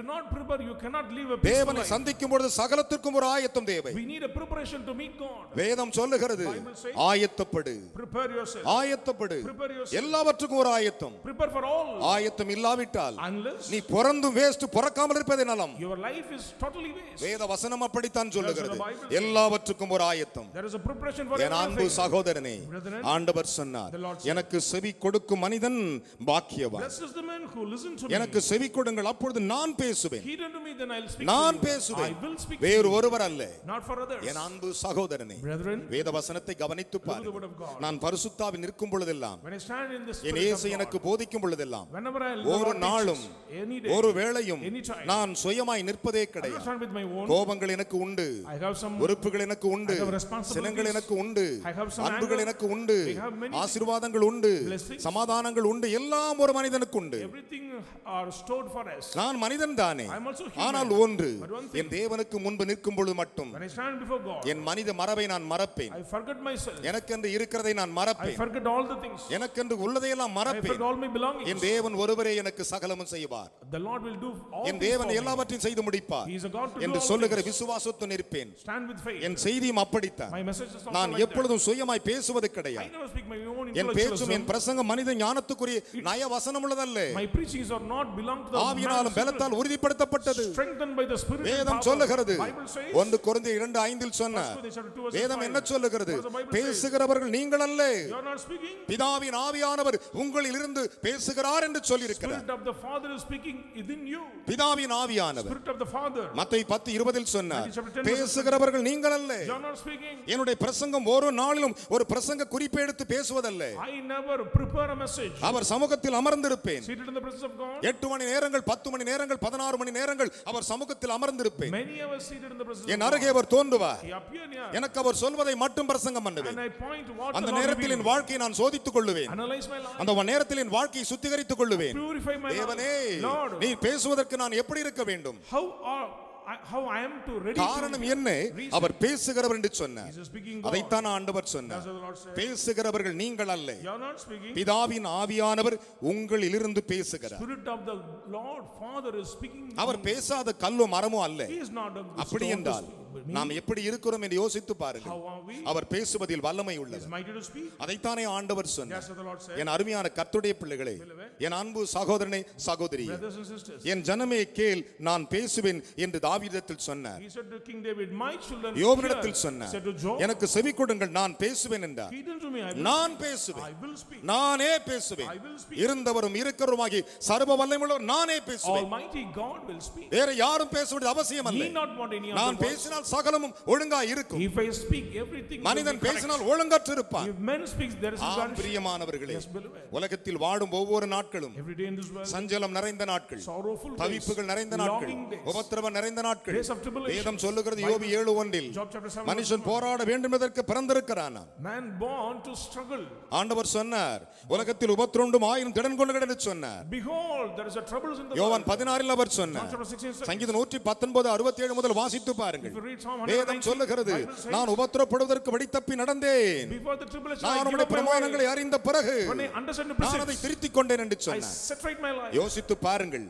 தேவனை. சந்திக்கும் பொழுது சகலத்திற்கும் ஒரு ஆயத்தம் தேவை. வேதம் சொல்லுகிறது ஆயத்தப்படு. ஆயத்தப்படு. எல்லாவற்றுக்கும் ஒரு ஆயத்தம் Prepare for all. ஆயத்தம் இல்லாவிட்டால் Unless நீ பிறந்தும் வேஸ்ட் பிறக்காமல் இருப்பதே நலம் your life is totally waste. வேத வசனம் அப்படித்தான் சொல்லுகிறது. எல்லாவற்றுக்கும் ஒரு ஆயத்தம் There is a preparation for என் அன்பு. சகோதரனே ஆண்டவர் சொன்னார் எனக்கு செவி கொடுக்கும் மனிதன் பாக்கியவான் Blessed is the man who listen to me. எனக்கு செவி கொடுங்கள் அப்பொழுது நான் பேசுவேன் Heed unto me, then I'll speak நான். பேசுவேன் வேறு ஒருவர் அல்ல not for others. என் அன்பு சகோதரனே வேத வசனத்தை கவனித்து God. நான் பரிசுத்தாவில் நிற்கும் பொழுதெல்லாம் என் இயேசு எனக்கு God, போதிக்கும் பொழுதெல்லாம் ஒரு நாளும் ஒரு வேளையும் நான் சுயமாய் நிற்பதே கிடையாது. கோபங்கள் எனக்கு உண்டு உறுப்புகள் எனக்கு உண்டு. சினங்கள் எனக்கு உண்டு அன்புகள். எனக்கு உண்டு ஆசீர்வாதங்கள் உண்டு. சமாதானங்கள் உண்டு எல்லாம் ஒரு மனிதனுக்கு உண்டு. நான் மனிதன் தானே. ஆனால் ஒன்று என் தேவனுக்கு முன்பு நிற்கும் பொழுது மட்டும் என் மனித மரபை நான் மறப்பேன். எனக்கென்று இருக்கிறதை நான் மறப்பேன். எனக்கென்று உள்ளதையெல்லாம் மறப்பேன் belongings. என் தேவன் ஒருவரே எனக்கு சகலமும் செய்வார் The Lord will do all என் தேவன். எல்லாவற்றையும் செய்து முடிப்பார் He is a God to do என்று சொல்லுகிற. விசுவாசத்துடன் இருப்பேன் Stand with faith. என் செய்தியும் அப்படித்தான் My message is also நான். எப்பொழுதும் சுயமாய் பேசுவது I கிடையாது never speak my own என் பேச்சும் என். பிரசங்கம் மனித ஞானத்துக்குரிய நய வசனம் உள்ளதல்ல My preachings are not belong to the ஆவியினாலும் பலத்தால் உறுதிப்படுத்தப்பட்டது strengthened by the spirit வேதம். சொல்லுகிறது ஒன்று குறைந்த இரண்டு ஐந்தில் சொன்னார் Corinthians chapter two, verse வேதம். என்ன சொல்லுகிறது? பேசுகிறவர்கள் நீங்கள் அல்ல. பிதாவின் ஆவியானவர் உங்களில் இருந்து பேசுகிறார் என்று சொல்லியிருக்கிறார் Spirit of the Father is speaking within you. பிதாவின் ஆவியானவர் Spirit of the Father. சொன்னார் 10 பேசுகிறவர்கள் நீங்கள் அல்ல not speaking. என்னுடைய பிரசங்கம் ஒரு நாளிலும் ஒரு பிரசங்க குறிப்பை எடுத்து பேசுவதல்ல I never prepare a message. அவர் சமூகத்தில் அமர்ந்திருப்பேன் Seated in the presence of God. எட்டு மணி நேரங்கள் பத்து மணி நேரங்கள் பதினாறு மணி நேரங்கள் அவர் சமூகத்தில் அமர்ந்திருப்பேன் Many of us seated in the presence of என். அருகே அவர் தோன்றுவார். எனக்கு அவர் சொல்வதை மட்டும் பிரசங்கம் பண்ணுவேன் அந்த நேரத்தில் என். வாழ்க்கையை நான் சோதித்துக் கொள்ளுவேன். அந்த நேரத்தில் என் வாழ்க்கையை சுத்திகரித்துக் கொள்ளுவேன் தேவனே நீ பேசுவதற்கு நான் எப்படி இருக்க வேண்டும் how I, am to ready காரணம் என்ன. அவர் பேசுகிறவர் என்று சொன்னார். அதைத்தான் ஆண்டவர் சொன்னார். பேசுகிறவர்கள் நீங்கள் அல்ல. பிதாவின் ஆவியானவர் பேசுகிறார் Father is speaking. அவர் பேசாத கல்லோ மரமோ அல்ல அப்படி என்றால். நாம் எப்படி இருக்கிறோம் என்று யோசித்து பாருங்கள்? அவர் பேசுவதில் வல்லமை உள்ளது. அதைத்தானே ஆண்டவர் சொன்னார். என் அருமையான கர்த்துடைய பிள்ளைகளே என் அன்பு சகோதரனே சகோதரி. என் ஜனமே கேள் நான் பேசுவேன் என்று தாவீதத்தில் சொன்னார் hear." சொன்னார் எனக்கு செவி கொடுங்கள் நான் பேசுவேன் என்றார் நான் பேசுவேன். நானே பேசுவேன். இருந்தவரும் இருக்கிறவருமாகி சர்வ வல்லமையுள்ளவர் நானே பேசுவேன். வேற யாரும் பேச வேண்டியது அவசியம் அல்ல நான் voice. பேசினால் சகலமும் ஒழுங்கா இருக்கும் If I speak, everything மனிதன். பேசினால் ஒழுங்கற்று இருப்பான் If men speak, there is a. பிரியமானவர்களே. உலகத்தில் வாடும் ஒவ்வொரு நாட்களும் சஞ்சலம் நிறைந்த நாட்கள் தவிப்புகள் நிறைந்த நாட்கள் உபத்திரவம் நிறைந்த நாட்கள். வேதம் சொல்லுகிறது யோபு ஏழு ஒன்றில் Job chapter 7 மனுஷன் போராட வேண்டும் என்பதற்கு பிறந்திருக்கிறானா Man born to struggle. ஆண்டவர் சொன்னார் உலகத்தில் உபத்திரொண்டும் ஆயிரம் திடன் கொள்ளுங்கள் என்று சொன்னார் Behold, there is a troubles in the யோவான் world. பதினாறில் அவர் சொன்னார் 16 சங்கீதம் நூற்றி பத்தொன்பது அறுபத்தி ஏழு முதல் வாசித்து பாருங்கள் வேதம் 119, சொல்லுகிறது நான் உபத்திரப்படுவதற்கு வழி தப்பி நடந்தேன் நான் உம்முடைய பிரமாணங்களை. அறிந்த பிறகு நான் அதை திருத்திக் கொண்டேன் என்று சொன்னார். யோசித்து பாருங்கள்.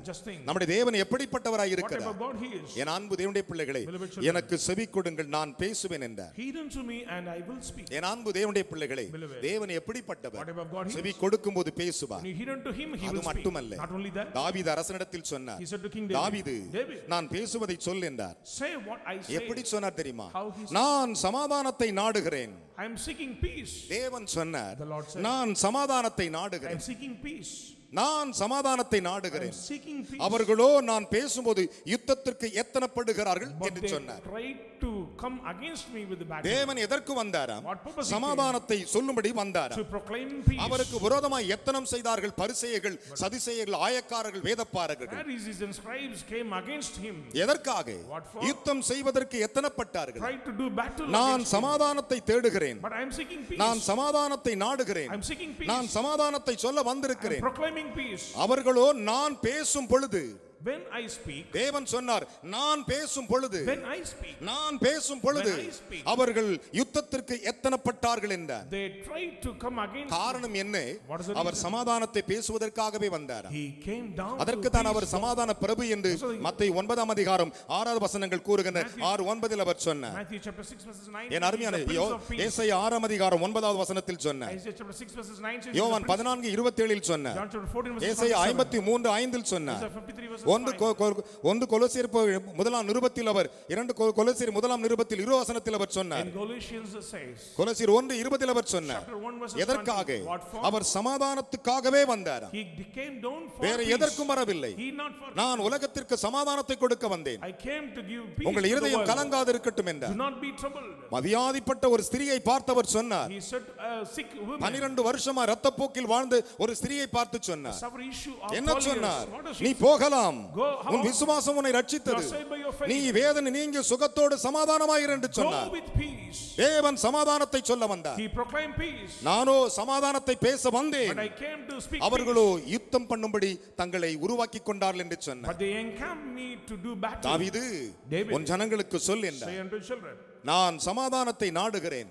நம்முடைய தேவன் எப்படிப்பட்டவராய் இருக்கிறார். என் அன்பு தேவனுடைய பிள்ளைகளே. எனக்கு செவி கொடுங்கள் நான் பேசுவேன் என்றார். என் அன்பு தேவனுடைய பிள்ளைகளே. தேவன் எப்படிப்பட்டவர் செவி. கொடுக்கும் போது பேசுவார் அது. மட்டுமல்ல தாவீது அரசனிடத்தில் சொன்னார் தாவீது நான் பேசுவதை சொல் என்றார் எப்படி சொன்னார் தெரியுமா. நான் சமாதானத்தை நாடுகிறேன் seeking peace. தேவன் சொன்னார் நான் சமாதானத்தை நாடுகிறேன் seeking peace. நான் சமாதானத்தை நாடுகிறேன். அவர்களோ நான் பேசும்போது யுத்தத்திற்கு எத்தனப்படுகிறார்கள் என்று சொன்னார். தேவன் எதற்கு he சமாதானத்தை சொல்லும்படி peace. அவருக்கு விரோதமாய் எத்தனம் செய்தார்கள் பரிசேயர்கள் சதிசேயர்கள் ஆயக்காரர்கள் வேதப்பாரர்கள். எதற்காக? யுத்தம் செய்வதற்கு எத்தனப்பட்டார்கள் நான். சமாதானத்தை தேடுகிறேன். நான் சமாதானத்தை நாடுகிறேன். நான் சமாதானத்தை சொல்ல வந்திருக்கிறேன். அவர்களோ நான் பேசும் பொழுது When I speak, தேவன் சொன்னார் நான் பேசும் பொழுது when I speak, நான் பேசும் பொழுது. அவர்கள் யுத்தத்திற்கு எத்தனப்பட்டார்கள் என்றார் they tried to come against காரணம் என்ன அவர்? சமாதானத்தை பேசுவதற்காகவே வந்தார் He came down அதற்கு தான் அவர். சமாதான பிரபு என்று மத்திய ஒன்பதாம் அதிகாரம் ஆறாவது வசனங்கள் கூறுகின்ற Matthew- ஆறு ஒன்பதில் அவர் சொன்னார் Matthew chapter 6 verses 9 என் அருமையான. ஏசாயா ஆறாம் அதிகாரம் ஒன்பதாவது வசனத்தில் சொன்னார் Isaiah chapter 6 verses 9 says, "He is the யோவான் Prince-" பதினான்கு இருபத்தி ஏழில் சொன்னார் John chapter 14 verses ஏசாயா 27. ஐம்பத்தி மூன்று ஐந்தில் சொன்னார் Isaiah 53 verses ஒன்று 5. கொ- கொ- ஒன்று கொலோசியர் ப- முதலாம் நிருபத்தில் அவர் இரண்டு கொலோசியர் முதலாம் நிருபத்தில் இரு வசனத்தில் அவர் சொன்னார். கொலோசியர் ஒன்று இருபதில் அவர் சொன்னார். chapter 1 verses எதற்காக? 20, what for? அவர் சமாதானத்துக்காகவே வந்தார் வேற. எதற்கும் வரவில்லை. நான் உலகத்திற்கு சமாதானத்தை கொடுக்க வந்தேன். உங்கள் இருதயம். கலங்காது இருக்கட்டும் என்றார். மதியாதிப்பட்ட ஒரு ஸ்திரியை பார்த்தவர் சொன்னார். பனிரெண்டு வருஷமா ரத்தப்போக்கில் வாழ்ந்து ஒரு ஸ்திரியை பார்த்து சொன்னார். என்ன 12 years. சொன்னார்? நீ போகலாம். உன் விசுவாசம் உன்னை ரட்சித்தது. நீ வேதனை நீங்க சுகத்தோடு சமாதானமாயிரு என்று சொன்னார். தேவன் சமாதானத்தை சொல்ல வந்தார். நானோ சமாதானத்தை பேச வந்தேன் அவர்களோ. யுத்தம் பண்ணும்படி தங்களை உருவாக்கி கொண்டார்கள் என்று சொன்னார். தாவீது. உன் ஜனங்களுக்கு சொல் என்றார் நான் சமாதானத்தை நாடுகிறேன்.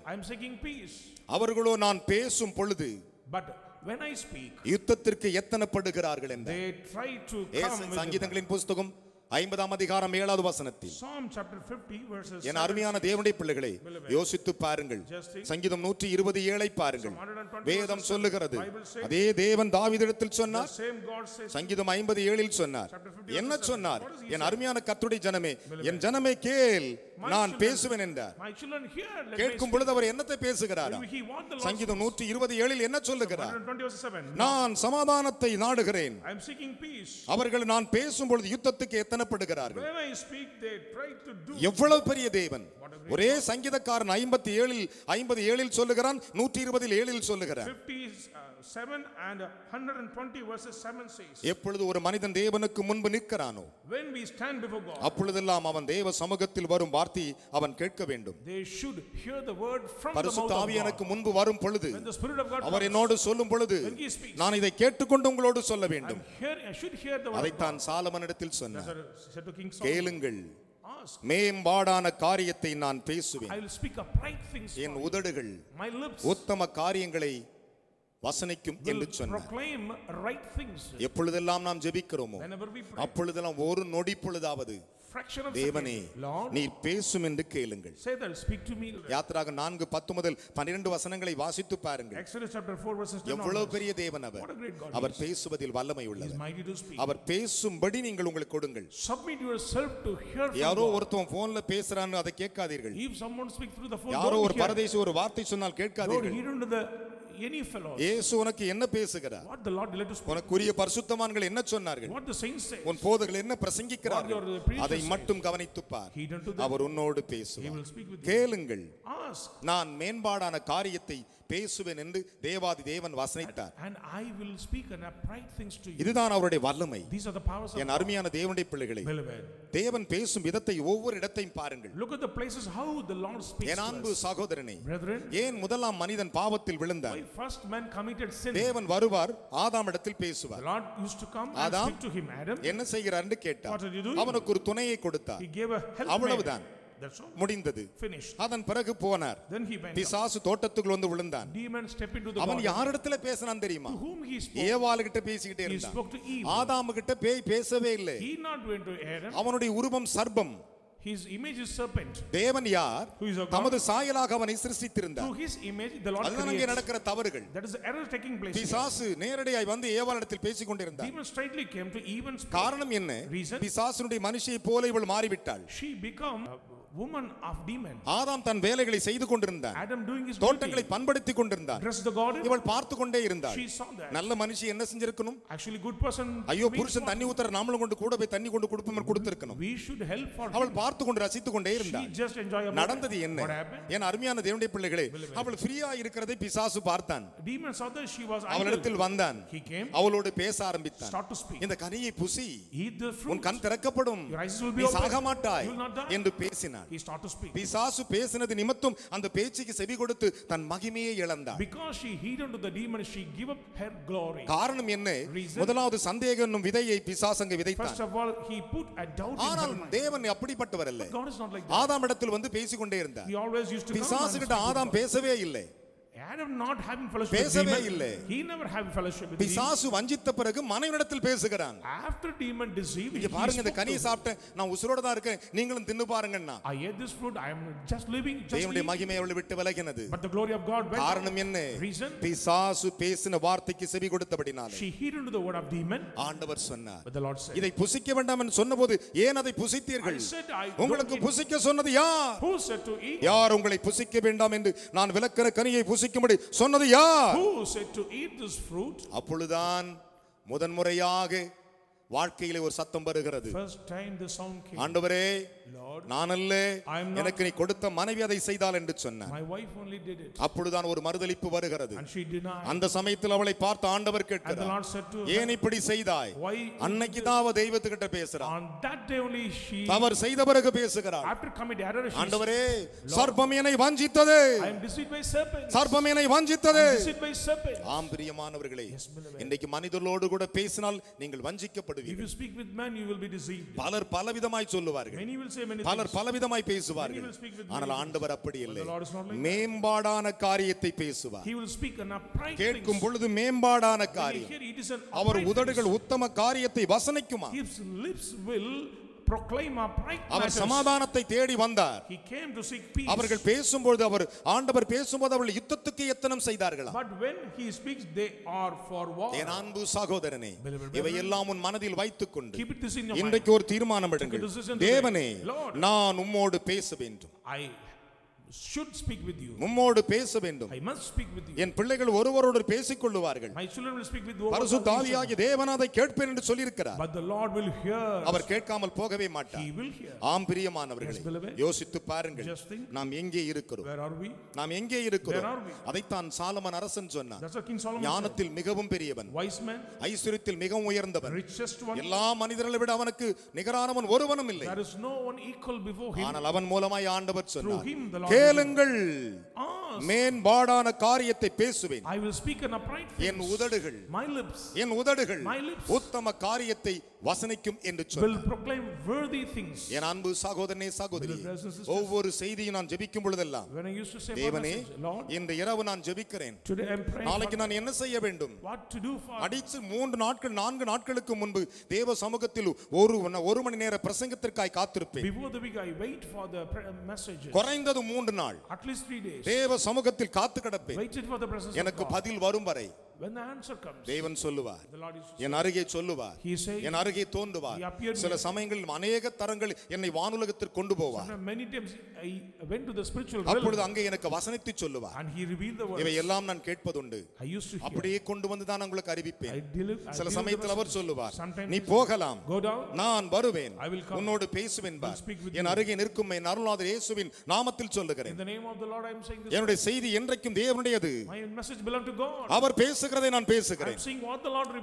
அவர்களோ நான் பேசும் பொழுது But when I speak, யுத்தத்திற்கு எத்தனப்படுகிறார்கள் என்றார் they try to come சங்கீதங்களின் புஸ்தகம் ஐம்பதாம் அதிகாரம் ஏழாவது வசனத்தில். Psalm chapter 50 verses என் 7. அருமையான தேவனுடைய பிள்ளைகளை யோசித்து பாருங்கள். சங்கீதம் நூற்றி இருபது ஏழை பாருங்கள். Psalm 120 வேதம் சொல்லுகிறது. அதே தேவன் தாவீதிடத்தில் சொன்னார். சங்கீதம் ஐம்பது ஏழில் சொன்னார். Chapter 50 என்ன சொன்னார்? என்? அருமையான கத்துடைய ஜனமே என் ஜனமே கேள். நான் பேசுவேன் என்றார் கேட்கும். பொழுது அவர் என்னத்தை பேசுகிறாரா சங்கீதம் நூற்றி இருபது ஏழில் என்ன சொல்லுகிறார் 120 verses 7. நான் சமாதானத்தை நாடுகிறேன். அவர்கள் நான் பேசும் பொழுது யுத்தத்துக்கு எத்தனப்படுகிறார்கள். எவ்வளவு பெரிய தேவன் ஒரே சங்கீதக்காரன் ஐம்பத்தி ஏழில் ஐம்பது ஏழில் சொல்லுகிறான் நூற்றி இருபதில் ஏழில் சொல்லுகிறான் 57 and 120 verses 7 says, எப்பொழுது ஒரு மனிதன் தேவனுக்கு முன்பு நிற்கிறானோ When we stand before God, அப்பொழுதெல்லாம் அவன் தேவ சமூகத்தில் வரும் வார்த்தையை அவன் கேட்க வேண்டும் they should hear the word from the mouth of God. முன்பு வரும் பொழுது When the Spirit of God அவர் என்னோடு சொல்லும் பொழுது. நான் இதை கேட்டுக்கொண்டு உங்களோடு சொல்ல வேண்டும் I should hear the word of God. அதைத்தான் சாலமனிடத்தில் சொன்னார். கேளுங்கள். மேம்பாடான காரியத்தை நான் பேசுவேன். என். உதடுகள் உத்தம காரியங்களை வசனிக்கும் என்று சொன்னார். எப்பொழுதெல்லாம் நாம் ஜெபிக்கிறோமோ அப்பொழுதெல்லாம் ஒரு நொடி பொழுதாவது தேவனே நீர் பேசும் என்று கேளுங்கள். யாத்திராக நான்கு பத்து முதல் பன்னிரண்டு வசனங்களை வாசித்து பாருங்கள் Exodus chapter 4 verses 10 எவ்வளவு. பெரிய தேவன் அவர் அவர் பேசுவதில் வல்லமை speak. அவர் பேசும்படி நீங்கள் உங்களுக்கு கொடுங்கள் யாரோ. ஒருத்தன் போன்ல பேசுறான்னு அதை கேட்காதீர்கள் யாரோ ஒரு. பரதேசி ஒரு வார்த்தை சொன்னால் கேட்காதீர்கள் any fellow. இயேசு உனக்கு என்ன பேசுகிறார் What the Lord to speak. உனக்குரிய பரிசுத்தவான்கள் என்ன சொன்னார்கள் What the saints say. உன் போதர்கள் என்ன பிரசங்கிக்கிறார்கள் அதை. மட்டும் கவனித்துப் பார். அவர் உன்னோடு பேசுவார். கேளுங்கள் நான் மேம்பாடான காரியத்தை பேசுவேன் என்று தேவாதி தேவன் வசனித்தார் and I will speak and upright things to you. இதுதான் அவருடைய வல்லமை These are the powers என். அருமையான தேவனுடைய பிள்ளைகளே தேவன் பேசும் விதத்தை ஒவ்வொரு இடத்தையும் பாருங்கள் look at the places how the Lord speaks என் அன்பு. சகோதரனே ஏன் முதலாம் மனிதன் பாவத்தில் why விழுந்தான் first man committed sin? தேவன் வருவார் ஆதாம் இடத்தில் The பேசுவார் Lord used to come and Adam, speak to him. Adam, என்ன செய்கிறார் என்று கேட்டார்? அவனுக்கு ஒரு துணையை கொடுத்தார் he gave a help. அவ்வளவுதான். முடிந்தது. அதன் பிறகு போனார். பிசாசு தோட்டத்துக்குள் வந்து விழுந்தான் அவன். யாரிடத்துல பேசினான் தெரியுமா? ஏவாளு கிட்ட பேசிக்கிட்டே இருந்தான். ஆதாமு கிட்ட பேய் பேசவே இல்லை. அவனுடைய உருவம் சர்ப்பம் His image is serpent. தேவன் யார்? தமது சாயலாக அவனை சிருஷ்டித்திருந்தார் Through his image, the Lord அதுதான் அங்கே. நடக்கிற தவறுகள் That is the error taking place. பிசாசு நேரடியாய் வந்து ஏவாளிடத்தில் பேசிக் கொண்டிருந்தார் Demon straightly came to Eve and spoke. காரணம் என்ன? பிசாசுனுடைய மனுஷியை போல இவள் மாறிவிட்டாள் She become woman of demon. ஆதாம் தன் வேலைகளை செய்து கொண்டிருந்தான் Adam doing his தோட்டங்களை duty. பண்படுத்திக் கொண்டிருந்தான் Dress the garden. இவள் பார்த்து கொண்டே இருந்தாள் She saw that. நல்ல மனுஷி என்ன செஞ்சிருக்கணும் Actually, good person. ஐயோ புருஷன்? தண்ணி ஊத்துற நாமளும் கொண்டு கூட போய் தண்ணி கொண்டு கொடுப்போம் கொடுத்திருக்கணும் We should help for அவள். பார்த்து கொண்டு ரசித்துக் கொண்டே She இருந்தாள் just enjoy நடந்தது. என்ன? என் அருமையான தேவனுடைய பிள்ளைகளே அவள் ஃப்ரீயா இருக்கிறதை பிசாசு பார்த்தான் Demon saw that she was. அவளிடத்தில் வந்தான் He came. அவளோடு பேச ஆரம்பித்தான் Start to speak. இந்த கனியை புசி உன். கண் திறக்கப்படும் நீ. சாக மாட்டாய். என்று பேசினான் He started to speak. பிசாசு பேசினது நிமித்தம் அந்த பேச்சுக்கு செவி கொடுத்து தன் மகிமையை இழந்தார் Because she heeded unto the demon, she gave up her glory. காரணம் என்ன? முதலாவது சந்தேகம் என்னும் விதையை பிசாசங்க விதைத்தான் First of all, he put a doubt in ஆனால். தேவன் அப்படிப்பட்டவர் அல்ல God is not like that. ஆதாம் இடத்தில் வந்து பேசிக்கொண்டே இருந்தார் He always used to பிசாசு கிட்ட ஆதாம். பேசவே இல்லை பேசவே. இல்லை. பிசாசு வஞ்சித்த பிறகு மனைவிடத்தில் பேசுகிறான் இங்க பாருங்க இந்த கனியை சாப்பிட்டேன் நான் உசுரோட தான் இருக்கேன் நீங்களும் தின்னு பாருங்கன்னா தேவனுடைய. மகிமை அவளை விட்டு விலகினது But the glory of God went காரணம் out. என்ன Reason? பிசாசு பேசின வார்த்தைக்கு செவி கொடுத்தபடினாலே She heeded unto the word of demon. ஆண்டவர் சொன்னார் But the Lord said, இதை புசிக்க வேண்டாம் என்று சொன்னபோது ஏன் அதை புசித்தீர்கள் உங்களுக்கு. புசிக்க சொன்னது யார் Who said to eat? யார் உங்களை புசிக்க வேண்டாம் என்று நான் விளக்கிற கனியை புசிக்கும்படி சொன்னது யார் Who said to eat this fruit? அப்பொழுதுதான் முதன்முறையாக வாழ்க்கையிலே ஒரு சத்தம் வருகிறது First time the sound came. ஆண்டவரே நான் அல்ல எனக்கு நீ கொடுத்த மனைவி அதை செய்தால் என்று சொன்னார் it. அப்பொழுதுதான் ஒரு மறுதலிப்பு வருகிறது. அந்த சமயத்தில் அவளை பார்த்து ஆண்டவர் கேட்கிறார் ஏன் இப்படி செய்தாய்? அன்னைக்கு தான் அவ தெய்வத்துக்கிட்ட பேசுறான் தவறு செய்த பிறகு பேசுகிறார் ஆண்டவரே சர்ப்பம் என்னை வஞ்சித்தது. சர்ப்பம் என்னை வஞ்சித்தது. ஆம் பிரியமானவர்களே இன்றைக்கு மனிதர்களோடு கூட பேசினால் நீங்கள் வஞ்சிக்கப்படுவீர்கள். பலர் பலவிதமாய் சொல்லுவார்கள் பலர். பலவிதமாய் பேசுவார்கள் ஆனால் ஆண்டவர் அப்படி இல்லை. மேம்பாடான காரியத்தை பேசுவார் கேட்கும். பொழுது மேம்பாடான காரியம் அவர் உதடுகள். உத்தம காரியத்தை வசனிக்குமா அவர். சமாதானத்தை தேடி வந்தார். அவர்கள் பேசும்பொழுது அவர் ஆண்டவர் பேசும்போது அவர்கள் யுத்தத்துக்கு எத்தனம் செய்தார்களா. என் அன்பு சகோதரனே இவையெல்லாம் உன் மனதில் வைத்துக் கொண்டு. இன்றைக்கு ஒரு தீர்மானம் எடுங்கள். தேவனே. நான் உம்மோடு பேச வேண்டும் should speak with you. உம்மோடு பேச வேண்டும் I must speak with you. என் பிள்ளைகள் ஒருவரோடு பேசிக் கொள்ளுவார்கள் My children will speak with you. over பரிசு the reason. தாவியாகி தேவன் அதை கேட்பேன் என்று சொல்லியிருக்கிறார் But the Lord will hear. அவர் கேட்காமல் போகவே மாட்டார் He will hear. ஆம் பிரியமானவர்களே. யோசித்து பாருங்கள். நாம் எங்கே இருக்கிறோம் Where are we? நாம் எங்கே இருக்கிறோம் Where are we? அதைத்தான் சாலமன் அரசன் சொன்னார் That's what King Solomon said. ஞானத்தில் மிகவும் பெரியவன் Wise man, ஐஸ்வர்யத்தில் மிகவும் உயர்ந்தவன் richest one. எல்லா மனிதர்களை விட அவனுக்கு நிகரானவன் ஒருவனும் இல்லை There is no one equal before him. ஆனால் அவன் மூலமாய் ஆண்டவர் சொன்னார் Ask. மேன்பாடான காரியத்தை பேசுவேன் என். உதடுகள். என் உதடுகள். உத்தம காரியத்தை வசனிக்கும் என்று will proclaim worthy things. என் அன்பு சகோதரனே சகோதரி. ஒவ்வொரு செய்தியும் நான் ஜெபிக்கும் பொழுதெல்லாம் When I used to say my தேவனே இந்த இரவு நான் ஜெபிக்கிறேன் நாளைக்கு நான் என்ன செய்ய வேண்டும் what to do for அடிச்சு மூன்று நாட்கள் நான்கு நாட்களுக்கு முன்பு தேவ சமூகத்தில் ஒரு ஒரு மணி நேர பிரசங்கத்திற்காய் காத்திருப்பேன் Before the week, I wait for the prayer messages. குறைந்தது மூன்று நாள் At least three days. தேவ சமூகத்தில் காத்து கிடப்பேன் Waited for the presence of எனக்கு. பதில் வரும் வரை When the answer comes, தேவன் சொல்லுவார் என் அருகே சொல்லுவார் என் அருகே தோன்றுவார் சில. சமயங்களில் அநேக தரங்கள் என்னை வானுலகத்திற்கு கொண்டு போவார் Sometimes many times I went to the spiritual அப்பொழுது அங்கே எனக்கு வசனித்து சொல்லுவார் and He revealed the இவை. எல்லாம் நான் கேட்பதுண்டு. அப்படியே கொண்டு வந்து தான் உங்களுக்கு அறிவிப்பேன் சில சமயத்தில் அவர். சொல்லுவார் நீ போகலாம். நான் வருவேன். உன்னோடு பேசுவேன் என். அருகே நிற்கும் என் அருள்நாதர் இயேசுவின் நாமத்தில் சொல்லுகிறேன். என்னுடைய செய்தி என்றைக்கும் தேவனுடையது My message பேசுகிறதை நான் பேசுகிறேன்.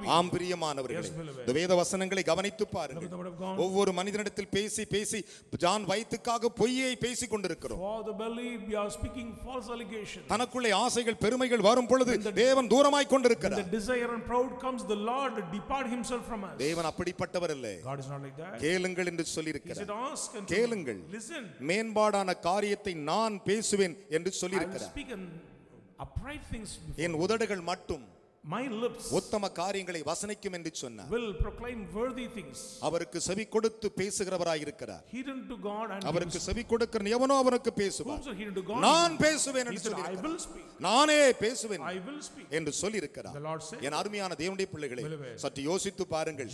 ஆம் பிரியமானவர்களே. இந்த வேத வசனங்களை கவனித்து பாருங்கள். ஒவ்வொரு மனிதனிடத்தில் பேசி பேசி ஜான் வயிற்றுக்காக பொய்யை பேசிக் கொண்டிருக்கிறோம். தனக்குள்ளே ஆசைகள் பெருமைகள் வரும் பொழுது தேவன் தூரமாய் கொண்டிருக்கிறார். தேவன் அப்படிப்பட்டவர் that. கேளுங்கள் என்று சொல்லியிருக்கிறார் கேளுங்கள். மேம்பாடான காரியத்தை நான் பேசுவேன் என்று சொல்லியிருக்கிறார் என் உதடுகள் மட்டும் My lips உத்தம காரியங்களை வசனிக்கும் என்று சொன்னார் will proclaim worthy things. அவருக்கு செவி கொடுத்து பேசுகிறவராயிருக்கிறார் Hidden to God and அவருக்கு செவி கொடுக்கிற எவனோ அவனுக்கு பேசுவார். நான் பேசுவேன் என்று speak. நானே பேசுவேன். என்று Lord said, என் அருமையான தேவனுடைய பிள்ளைகளை. சற்று யோசித்து பாருங்கள்.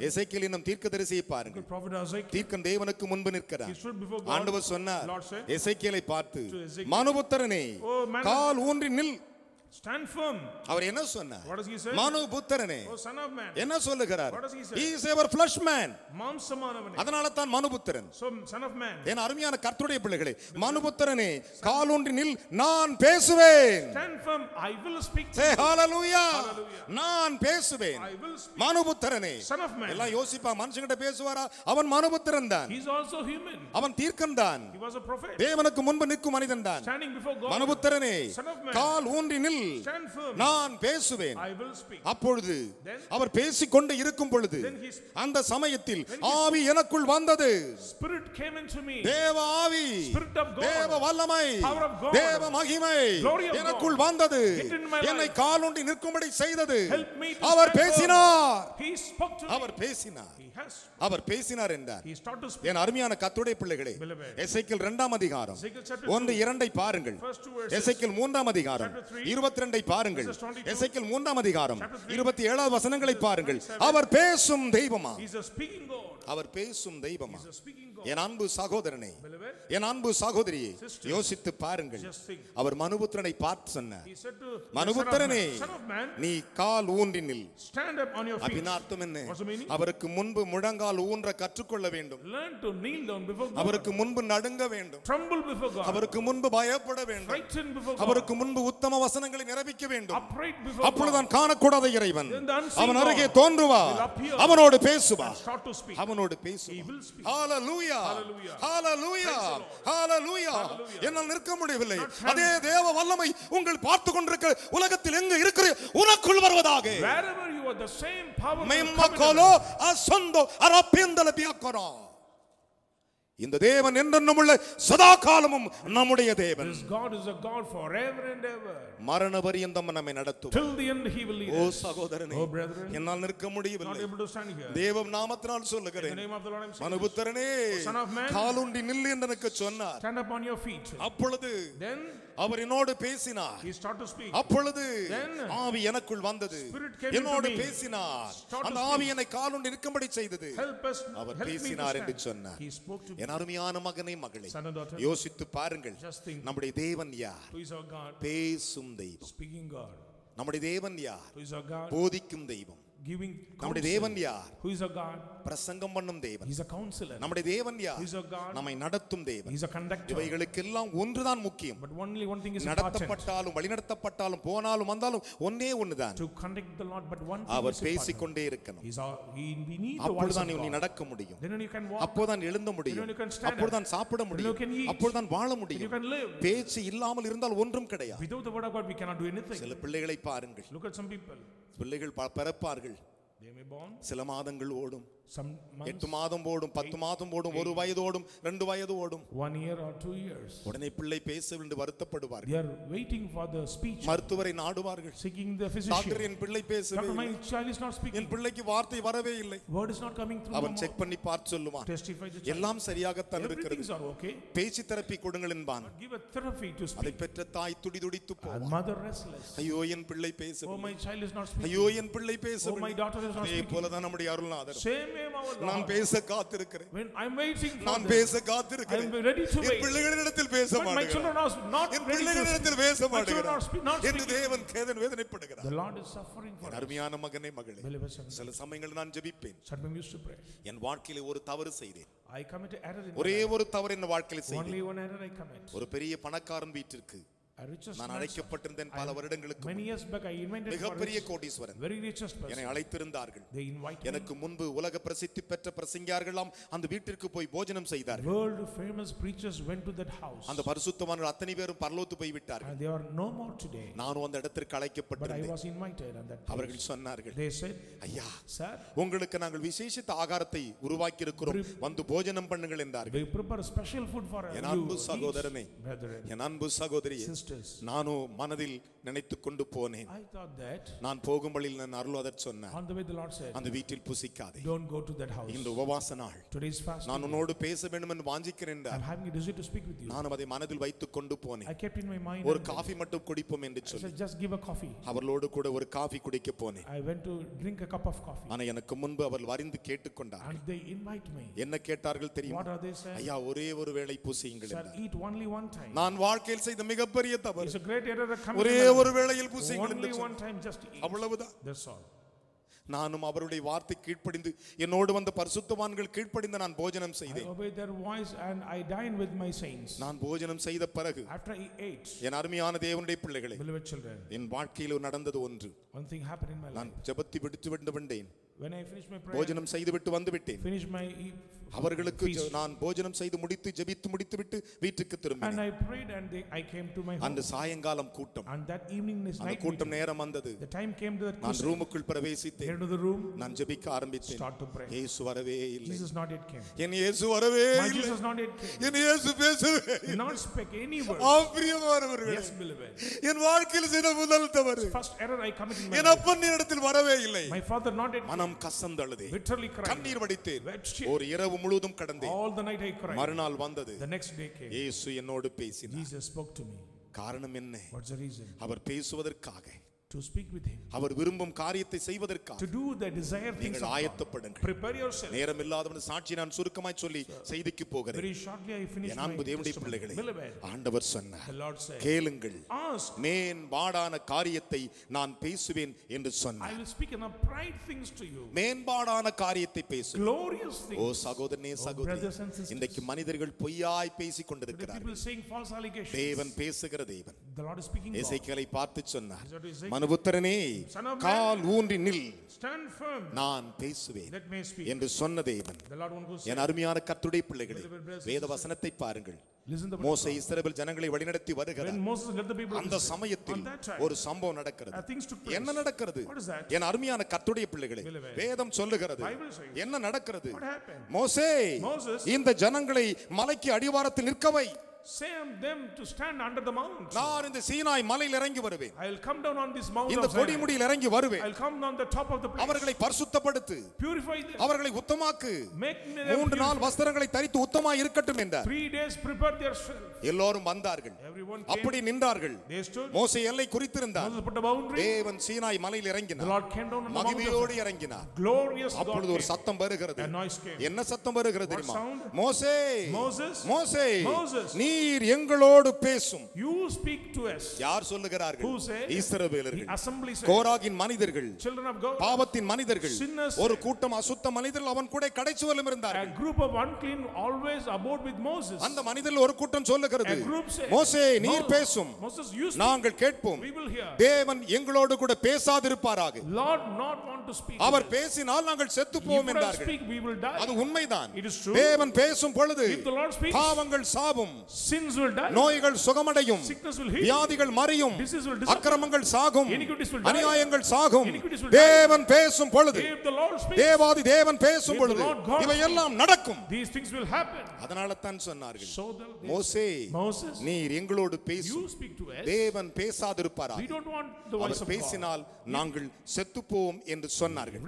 எசேக்கியேல் என்னும் தீர்க்கதரிசியை பாருங்கள் தீர்க்கன் தேவனுக்கு முன்பு நிற்கிறார். ஆண்டவர் சொன்னார் எசேக்கியேலை பார்த்து மனுபுத்திரனே "Oh, கால் ஊன்றி நில் Stand firm. அவர் என்ன சொன்னார் What does he say? மனுபுத்திரனே Oh, son of man. என்ன சொல்லுகிறார் What does he say? he is our flesh man மாம்சமானவனே. அதனால தான் மனுபுத்திரன் So, son of man. என் அருமையான கர்த்தருடைய பிள்ளைகளே மனுபுத்திரனே கால் ஊன்றி நில் நான் பேசுவேன் Stand firm. I will speak. to Say you. hallelujah. Hallelujah. நான் பேசுவேன் I will speak. மனுபுத்திரனே Son of man. எல்லாம் யோசிப்பா மனுஷங்கிட்ட பேசுவாரா அவன் மனுபுத்திரன் தான் He's also human. அவன் தீர்க்கன் தான் He was a prophet. தேவனுக்கு முன்பு நிற்கும் மனிதன் தான் Standing before God. மனுபுத்திரனே Son of man. கால் ஊன்றி நில் நான் பேசுவேன். அப்பொழுது அவர் பேசிக்கொண்டு இருக்கும் பொழுது அந்த சமயத்தில் ஆவி எனக்குள் வந்தது. தேவ ஆவி. தேவ வல்லமை. தேவ மகிமை. எனக்குள் வந்தது. என்னை காலுண்டி நிற்கும்படி செய்தது அவர் பேசினார் அவர். பேசினார். அவர் பேசினார் என்றார். என் அருமையான கத்துடைய பிள்ளைகளே. எசைக்கில் இரண்டாம் அதிகாரம் ஒன்று. இரண்டை பாருங்கள். எசைக்கில் மூன்றாம் அதிகாரம் three. இருபத்தி ரெண்டை பாருங்கள் Verses 22. எசைக்கில் மூன்றாம் அதிகாரம். இருபத்தி ஏழாவது வசனங்களை பாருங்கள் 27. அவர் பேசும் தெய்வமா அவர் பேசும் தெய்வமா. என் அன்பு சகோதரனே என் அன்பு சகோதரியே. யோசித்து பாருங்கள். அவர் மனுபுத்திரனை பார்த்து சொன்னார் மனுபுத்திரனே நீ கால் ஊன்றி நில் stand up on your feet. அப்படின்னா அர்த்தம் என்ன? அவருக்கு முன்பு முழங்கால் ஊன்ற கற்றுக்கொள்ள வேண்டும். அவருக்கு முன்பு நடுங்க வேண்டும். அவருக்கு முன்பு பயப்பட வேண்டும். அவருக்கு முன்பு உத்தம வசனங்களை நிரப்பிக்க வேண்டும். அப்பொழுதுதான் காணக்கூடாத இறைவன் அவன் அருகே appear. அவனோடு பேசுவார் Start ஹalleluya. ஹalleluya. ஹalleluya Hallelujah. என்னால் நிற்க முடியவில்லை அதே தேவ வல்லமை உங்கள் பார்த்து கொண்டிருக்கிற உலகத்தில் எங்க இருக்கிற உனக்குள் வருவதாக Wherever you are, the same power மெம்மக்கோலோ அசந்தோ அரப்பிந்தல பியக்கறோம் இந்த தேவன் என்றென்றும் உள்ள சதா காலமும் நம்முடைய தேவன் This God is a God forever and ever. மரண பரியந்தம் நம்மை நடத்தும் Till the end, He will lead ஓ. சகோதரனே Oh, brethren, என்னால் நிற்க not முடியவில்லை able to stand here. தேவ நாமத்தினால் In the சொல்லுகிறேன் name of the Lord, I'm saying, மனுபுத்திரனே son of man, காலுண்டி நில் என்று எனக்கு சொன்னார் stand up on your feet. அப்பொழுது Then அவர் என்னோடு பேசினார் He started to speak. அப்பொழுது ஆவி எனக்குள் வந்தது என்னோடு. பேசினார் அந்த. ஆவி என்னை காலுண்டி நிற்கும்படி செய்தது. அவர் பேசினார் என்று. சொன்னார் என் அருமையான மகனை மகளே யோசித்து பாருங்கள். நம்முடைய தேவன் யார்? பேசும் தெய்வம். நம்முடைய தேவன் யார்? போதிக்கும் தெய்வம் Giving நம்முடைய. தேவன் யார் Who is our God? பிரசங்கம் பண்ணும் தேவன் He's a counselor. நம்முடைய தேவன் யார் He's our God. நம்மை நடத்தும் தேவன் He's a conductor. இவைகளுக்கெல்லாம் ஒன்றுதான் முக்கியம் But only one thing is. நடத்தப்பட்டாலும் வழிநடத்தப்பட்டாலும் போனாலும் வந்தாலும் ஒன்னே ஒண்ணுதான் To conduct the Lord, but one thing our is. பேசிக்கொண்டே இருக்கணும் he, we need the voice நீ. நடக்க முடியும் Then you can walk. அப்போதான் எழுந்த முடியும். அப்பொழுதுதான் சாப்பிட முடியும். அப்பொழுதுதான் வாழ முடியும். பேச்சு இல்லாமல் இருந்தால் ஒன்றும் கிடையாது Without the word of God, we cannot do anything. சில பிள்ளைகளை பாருங்கள் Look at some people. பிள்ளைகள் பிறப்பார்கள். சில மாதங்கள் ஓடும். எட்டு மாதம் போடும் பத்து மாதம் போடும் ஒரு வயது ஓடும் ரெண்டு வயது ஓடும் one year or two years. உடனே பிள்ளை பேச என்று வருத்தப்படுவார்கள் They are waiting for the speech, மருத்துவரை நாடுவார்கள் seeking the டாக்டர். என் பிள்ளை பேசவே Doctor, my இல்லை. child is not speaking. என் பிள்ளைக்கு வார்த்தை வரவே இல்லை Word is not coming through அவன். செக் பண்ணி பார்த்து சொல்லுவான் Testify the. எல்லாம் சரியாகத்தான் இருக்கிறது Everything's are okay. பேச்சு தெரப்பி கொடுங்கள் என்பான் Give a therapy to அதை speak. பெற்ற தாய் துடி துடித்து And போவான் mother restless. ஐயோ என் பிள்ளை Oh, பேச my child is not speaking. ஐயோ என் பிள்ளை பேச Oh, my daughter is not அதே speaking. போலதான் நம்முடைய அருள்நாதர் Same நான். பேச காத்திருக்கிறேன் When I'm waiting for நான் பேச காத்திருக்கிறேன் I'm ready to N wait. பிள்ளைகளிடத்தில் பேச But my children மாட்டேங்கிறான் are not N ready to speak. பிள்ளைகளிடத்தில் பேச My children are மாட்டேங்கிறான் spe- not என்று speaking. தேவன் Ketan வேதனைப்படுகிறார் The Lord is suffering for N us. அருமையான மகனே மகளே சில சமயங்கள் நான் ஜெபிப்பேன் Sadhguru used to pray. என் வாழ்க்கையில ஒரு தவறு செய்தேன் I committed error in my ஒரே. ஒரு தவறு என் வாழ்க்கையில செய்தேன் Only one error I commit. ஒரு பெரிய பணக்காரன் வீட்டிற்கு நான். அழைக்கப்பட்டிருந்தேன் பல வருடங்களுக்கு மிகப்பெரிய கோடீஸ்வரன் என்னை. அழைத்திருந்தார்கள். எனக்கு முன்பு உலக பிரசித்தி பெற்ற பிரசங்கியார்கள்லாம் அந்த வீட்டிற்கு போய் போஜனம் செய்தார்கள் World famous preachers went to that house. அந்த பரிசுத்தவான்கள் அத்தனை பேரும் பரலோத்து போய் விட்டார்கள் they are no more today. நானும் அந்த இடத்திற்கு But I அழைக்கப்பட்டிருந்தேன் was invited on that அவர்கள். சொன்னார்கள் They said, ஐயா Sir, உங்களுக்கு நாங்கள் விசேஷித்த ஆகாரத்தை உருவாக்கி இருக்கிறோம் வந்து போஜனம் பண்ணுங்கள் என்றார்கள் we prepare special food for N you. அன்பு Eat, சகோதரனே என் அன்பு சகோதரியே sisters. நானும் மனதில் நினைத்துக் கொண்டு போனேன் I thought that நான் போகும் வழியில் நான் அருள்வாதர் சொன்னேன் on the way the Lord said, அந்த வீட்டில் புசிக்காதே don't go to that house. இந்த உபவாச நாள் Today's fast. நான் உன்னோடு பேச வேண்டும் என்று வாஞ்சிக்கிறேன். I'm having a desire to speak with you. நானும் அதை மனதில் வைத்துக் கொண்டு I போனேன் kept in my mind. ஒரு காஃபி மட்டும் குடிப்போம் என்று I சொல்லி just give a coffee. அவர்களோடு கூட ஒரு காஃபி குடிக்க போனேன் I went to drink a cup of coffee. ஆனா எனக்கு முன்பு அவர்கள் வரிந்து கேட்டுக்கொண்டார் And they invite me. என்ன கேட்டார்கள் தெரியுமா What are they saying? ஐயா ஒரே ஒரு வேளை புசியுங்கள் என்றார். eat only one time. நான் வாழ்க்கையில் செய்த மிகப்பெரிய தவறு a great error ஒரே. ஒரு வேளையில் புசியுங்கள் என்று Only சொன்னார். one time just eat. அவ்வளவுதான் That's all. நானும் அவருடைய வார்த்தை கீழ்ப்படிந்து என்னோடு வந்த பரிசுத்தவான்கள் கீழ்ப்படிந்து நான் போஜனம் செய்தேன் obeyed their voice and I dined with my saints. நான் போஜனம் செய்த பிறகு After I ate, என் அருமையான தேவனுடைய பிள்ளைகளே beloved children, என் வாழ்க்கையில் நடந்தது ஒன்று one thing happened in my நான். ஜெபத்தி விடுத்து விட்டு வந்தேன் When I finished my prayer, போஜனம் செய்து விட்டு வந்து விட்டேன் finished my e- அவர்களுக்கு நான் போஜனம் செய்து முடித்து ஜெபித்து முடித்து விட்டு வீட்டுக்கு and திரும்பினேன் I prayed and they, I came to my home. அந்த சாயங்காலம் கூட்டம் And that evening is அந்த கூட்டம். நேரம் வந்தது The time came to that நான். ரூமுக்குள் பிரவேசித்தேன் நான் ஜெபிக்க ஆரம்பித்தேன். இயேசு வரவே இல்லை. என் இயேசு வரவே. என் இயேசு பேசவே not speak any word. பிரியமானவர்களே. என் வாழ்க்கையில் செய்த முதல் தவறு First error I committed in my என். அப்பன் இடத்தில் வரவே இல்லை My father not yet மனம் கசந்தழுதே cried. கண்ணீர் வடித்தேன். ஒரு இரவு முழுவதும் கடந்தேன் All the night I cried. மறுநாள் வந்தது The next day came. இயேசு என்னோடு பேசினார் Jesus spoke to me. காரணம் என்ன What's the reason? அவர் பேசுவதற்காக To speak with him. அவர் விரும்பும் காரியத்தை செய்வதற்காக To do the desired things நீங்கள். ஆயத்தப்படுங்கள் Prepare yourself. நேரம் இல்லாதவன் சாட்சி நான் சுருக்கமாய் சொல்லி செய்திக்கு போகிறேன் Very shortly I finished என் அன்பு தேவனுடைய. பிள்ளைகளே ஆண்டவர் சொன்னார் the Lord said, கேளுங்கள் Ask, மேன் வாடான காரியத்தை நான் பேசுவேன் என்று I சொன்னார் will speak in bright things to you. மேம்பாடான காரியத்தை பேசு Glorious ஓ things. சகோதரனே brothers and சகோதரி. இன்றைக்கு மனிதர்கள் பொய்யாய் பேசிக் கொண்டிருக்கிறார்கள் people saying false allegations. தேவன் பேசுகிற தேவன் The Lord is speaking God. எசேக்கியேலை பார்த்து சொன்னார் மனுபுத்திரனே. கால் ஊன்றி நில். நான் பேசுவேன். என்று சொன்ன தேவன் என் அருமையான கர்த்துடைய பிள்ளைகளே வேத வசனத்தை பாருங்கள் மோசே இஸ்ரவேல் ஜனங்களை வழிநடத்தி வருகிறார் அந்த சமயத்தில் ஒரு சம்பவம் நடக்கிறது uh. என்ன நடக்கிறது? என் அருமையான கர்த்துடைய பிள்ளைகளே. வேதம் சொல்லுகிறது. என்ன நடக்கிறது? மோசே. இந்த ஜனங்களை மலைக்கு அடிவாரத்தில் நிற்கவை On them to stand under the mount. நான் இந்த சீனாய் மலையில் இறங்கி வருவேன் I will come down on this mount இந்த. கொடிமுடியில் இறங்கி வருவேன் I will come on the top of the place. அவர்களை பரிசுத்தப்படுத்து Purify them. அவர்களை உத்தமாக்கு மூன்று. நாள் வஸ்திரங்களை தரித்து உத்தமா இருக்கட்டும் என்றார் Three days prepare their. எல்லோரும் வந்தார்கள். அப்படி நின்றார்கள். மோசே எல்லை குறித்திருந்தார். தேவன் சீனாய் மலையில் இறங்கினார் மகிமையோடு இறங்கினார் glorious God அப்பொழுது ஒரு. சத்தம் வருகிறது. என்ன சத்தம் வருகிறது தெரியுமா? மோசே மோசே Moses. நீர் எங்களோடு பேசும் You speak to us. யார் சொல்லுகிறார்கள் assembly said, கோராகின் மனிதர்கள் children of God, பாவத்தின் மனிதர்கள். ஒரு கூட்டம் அசுத்த மனிதர்கள் அவன் கூட கடைச்சுவலும் a இருந்தார்கள் group of unclean always abode with Moses. அந்த மனிதர்கள் ஒரு கூட்டம் சொல்லுகிறது A மோசே நீர் "Mo- பேசும். நாங்கள் கேட்போம். தேவன் எங்களோடு கூட பேசாதிருப்பாராக Lord not want to speak. அவர். பேசினால் நாங்கள் செத்து போவோம் என்றார்கள். அது உண்மைதான். தேவன் பேசும் பொழுது பாவங்கள் சாபம் Sins will die. நோய்கள் சுகமடையும் Sickness will heal. வியாதிகள் மறியும் Disease will disappear. அக்கிரமங்கள் சாகும் Iniquities will die. அநியாயங்கள் சாகும். தேவன் பேசும் பொழுது தேவாதி தேவன் பேசும் பொழுது இவையெல்லாம் நடக்கும் these things will happen. அதனால தான் சொன்னார்கள் மோசே நீர் எங்களோடு பேசும். தேவன் பேசாதிருப்பாரா அவர். பேசினால் நாங்கள் செத்துப்போம் என்று சொன்னார்கள்.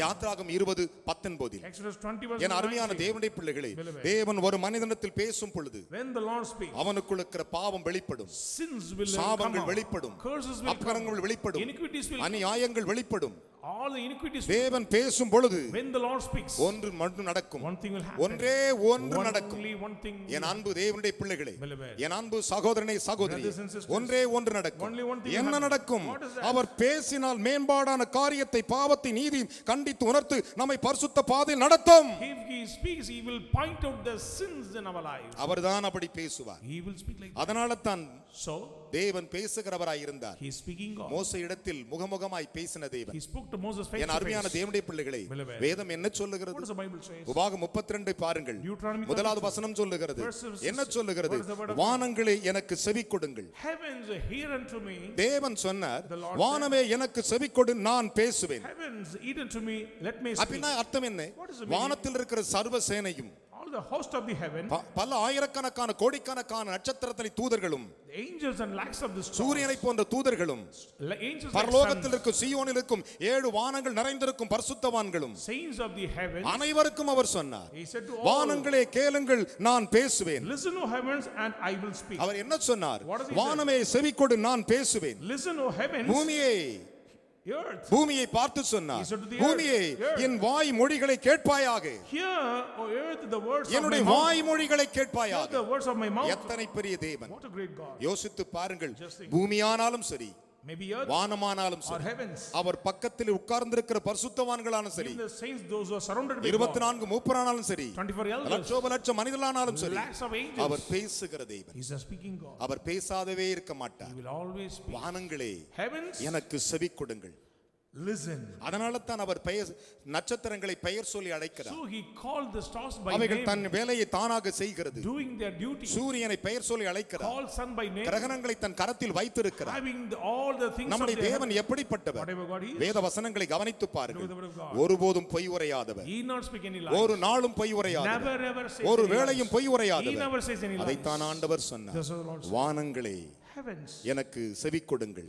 யாத்ராகம் இருபது பத்தொன்பதில் Exodus 20 verse என் அருமையான 19. தேவனுடைய பிள்ளைகளே. தேவன் ஒரு மனிதனிடத்தில் பேசும் பொழுது When the Lord speaks, அவனுக்குள் இருக்கிற பாவம் வெளிப்படும் sins will uh, சாபங்கள். வெளிப்படும் Curses will அக்கிரமங்கள். வெளிப்படும் Iniquities will அநியாயங்கள் வெளிப்படும் all the iniquities தேவன் பேசும் பொழுது when the Lord speaks ஒன்று மட்டும் நடக்கும் one thing will happen ஒன்றே ஒன்று நடக்கும் only one thing என் அன்பு தேவனுடைய பிள்ளைகளே. என் அன்பு சகோதரனை சகோதரி. ஒன்றே ஒன்று நடக்கும் Only one thing என்ன. நடக்கும்? அவர் பேசினால் மேம்பாடான காரியத்தை பாவத்தை நீதி கண்டித்து உணர்த்து நம்மை பரிசுத்த பாதை நடத்தும் if he speaks he will point out the sins in our lives அவர்தான் அப்படி பேசுவார் he will speak like. அதனால தான் so தேவன் பேசுகிறவராய் இருந்தார் he speaking God மோச இடத்தில் முகமுகமாய் பேசின தேவன் he spoke to Moses face என் அருமையான தேவனுடைய பிள்ளைகளே. வேதம் என்ன what சொல்லுகிறது does the Bible say உபாகம் 32 பாருங்கள் முதலாவது 32. வசனம் சொல்லுகிறது என்ன சொல்லுகிறது? வானங்களே எனக்கு செவி கொடுங்கள் heavens hear unto me தேவன் சொன்னார் வானமே எனக்கு செவி கொடு நான் பேசுவேன் heavens eat unto me let me speak அர்த்தம் என்ன? வானத்தில் இருக்கிற சர்வ சேனையும் the host of the heaven பல ஆயிரக்கணக்கான கோடிக்கணக்கான நட்சத்திரத்தினை தூதர்களும் the angels and lakhs of the stars. சூரியனை போன்ற தூதர்களும் angels பரலோகத்தில் இருக்கும் சீயோனில் இருக்கும் ஏழு வானங்கள் நிறைந்திருக்கும் பரிசுத்தவான்களும். Saints of the heaven அனைவருக்கும் அவர் சொன்னார் he said to all வானங்களே கேளுங்கள் நான் பேசுவேன். Listen o heavens and I will speak. அவர் என்ன சொன்னார்? வானமே செவி கொடு நான் பேசுவேன். Listen o heavens. பூமியே பூமியை பார்த்து சொன்னார் பூமியே. என் வாய் மொழிகளை கேட்பாயாக என்னுடைய வாய் மொழிகளை கேட்பாயாக எத்தனை பெரிய தேவன் யோசித்து பாருங்கள். பூமியானாலும் சரி earth வானமானாலும் சரி. அவர் பக்கத்தில் உட்கார்ந்திருக்கிற பரிசுத்தவான்களாலும் சரி. Even the saints those who are surrounded by இருபத்தி நான்கு மூப்பரானாலும் சரி. 24 elders. லட்சோப லட்சம் மனிதர்களானாலும் சரி. Lakhs of angels. அவர் பேசுகிற தேவன். He's a speaking God. அவர் பேசாதவே இருக்க மாட்டார். He will always speak. வானங்களே heavens. எனக்கு செவி கொடுங்கள். Listen அதனால தான் அவர் பெயர் நட்சத்திரங்களை பெயர் சொல்லி அழைக்கிறார் so he called the stars by அவைகள் name தன் வேலையை தானாக செய்கிறது doing their duty சூரியனை பெயர் சொல்லி அழைக்கிறார் call sun by name கிரகணங்களை தன் கரத்தில் வைத்திருக்கிறார் having the, all the things நம்முடைய தேவன் எப்படிப்பட்டவர் வேத வசனங்களை கவனித்து பாருங்கள். ஒருபோதும் பொய் உரையாதவர் he not speak any lies ஒரு நாளும் பொய் உரையாதவர் never ever says ஒரு வேளையும். பொய் he உரையாதவர் never says any lies அதைத்தான் ஆண்டவர் சொன்னார். வானங்களே எனக்கு செவி கொடுங்கள்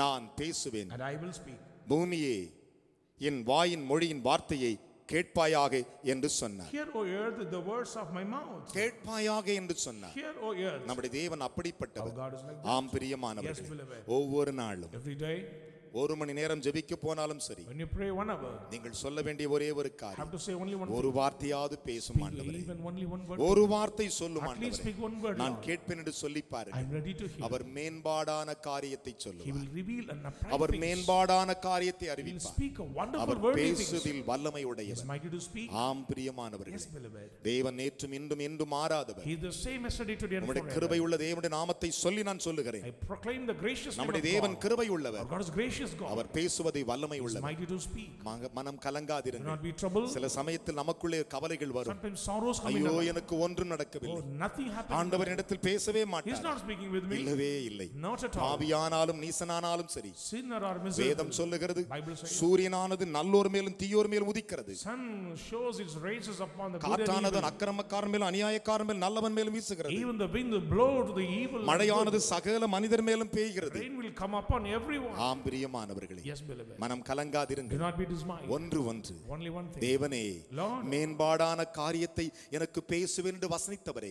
நான் பேசுவேன் பூமியே என் வாயின் மொழியின் வார்த்தையை கேட்பாயாக என்று சொன்னார் hear o earth the words of my mouth கேட்பாயாக என்று சொன்னார் hear o earth நம்முடைய தேவன் அப்படிப்பட்டவர் ஆம் beloved. ஒவ்வொரு நாளும் every day ஒரு மணி நேரம் ஜெபிக்க போனாலும் சரி when you pray one hour நீங்கள் சொல்ல வேண்டிய ஒரே ஒரு have காரியம் to say only one ஒரு வார்த்தையாவது பேசும் ஆண்டவரே even only one word ஒரு வார்த்தை சொல்லும் at least ஆண்டவரே speak one word நான். கேட்பேன் என்று சொல்லி பாருங்கள் I'm ready to hear அவர் மேம்பாடான காரியத்தை he சொல்லுவார் will reveal an upright அவர். மேம்பாடான காரியத்தை he will அறிவிப்பார் speak a wonderful our word பேசுவதில் வல்லமை he is உடையவர் mighty to speak ஆம் பிரியமானவர்களே yes beloved தேவன் நேற்றும் இன்றும் என்றும் மாறாதவர் he is the same yesterday today and நம்முடைய forever கிருபையுள்ள தேவனுடைய நாமத்தை சொல்லி நான் சொல்லுகிறேன் I proclaim the gracious name நம்முடைய தேவன் God கிருபையுள்ளவர் our God is gracious God அவர் பேசுவதை வல்லமை மக- மனம் கலங்காதிருங்கள் சில சமயத்தில் நமக்குள்ளே கவலைகள் வரும் ஐயோ. எனக்கு ஒன்றும் oh நடக்கவில்லை ஆண்டவர் இடத்தில் பேசவே மாட்டார் இல்லவே இல்லை பாவியானாலும் நீசனானாலும் சரி வேதம் சொல்லுகிறது சூரியனானது நல்லோர் மேலும் தீயோர் மேலும் உதிக்கிறது காற்றானது அக்கிரமக்காரன் மேலும் அநியாயக்காரன் மேலும் நல்லவன் மேலும் வீசுகிறது மழையானது சகல மனிதர் மேலும் பெய்கிறது will பிரியமானவர்களே மனம் கலங்காதிருங்கள் ஒன்று ஒன்று தேவனே. மேம்பாடான காரியத்தை எனக்கு பேசுவேன் என்று வசனித்தவரே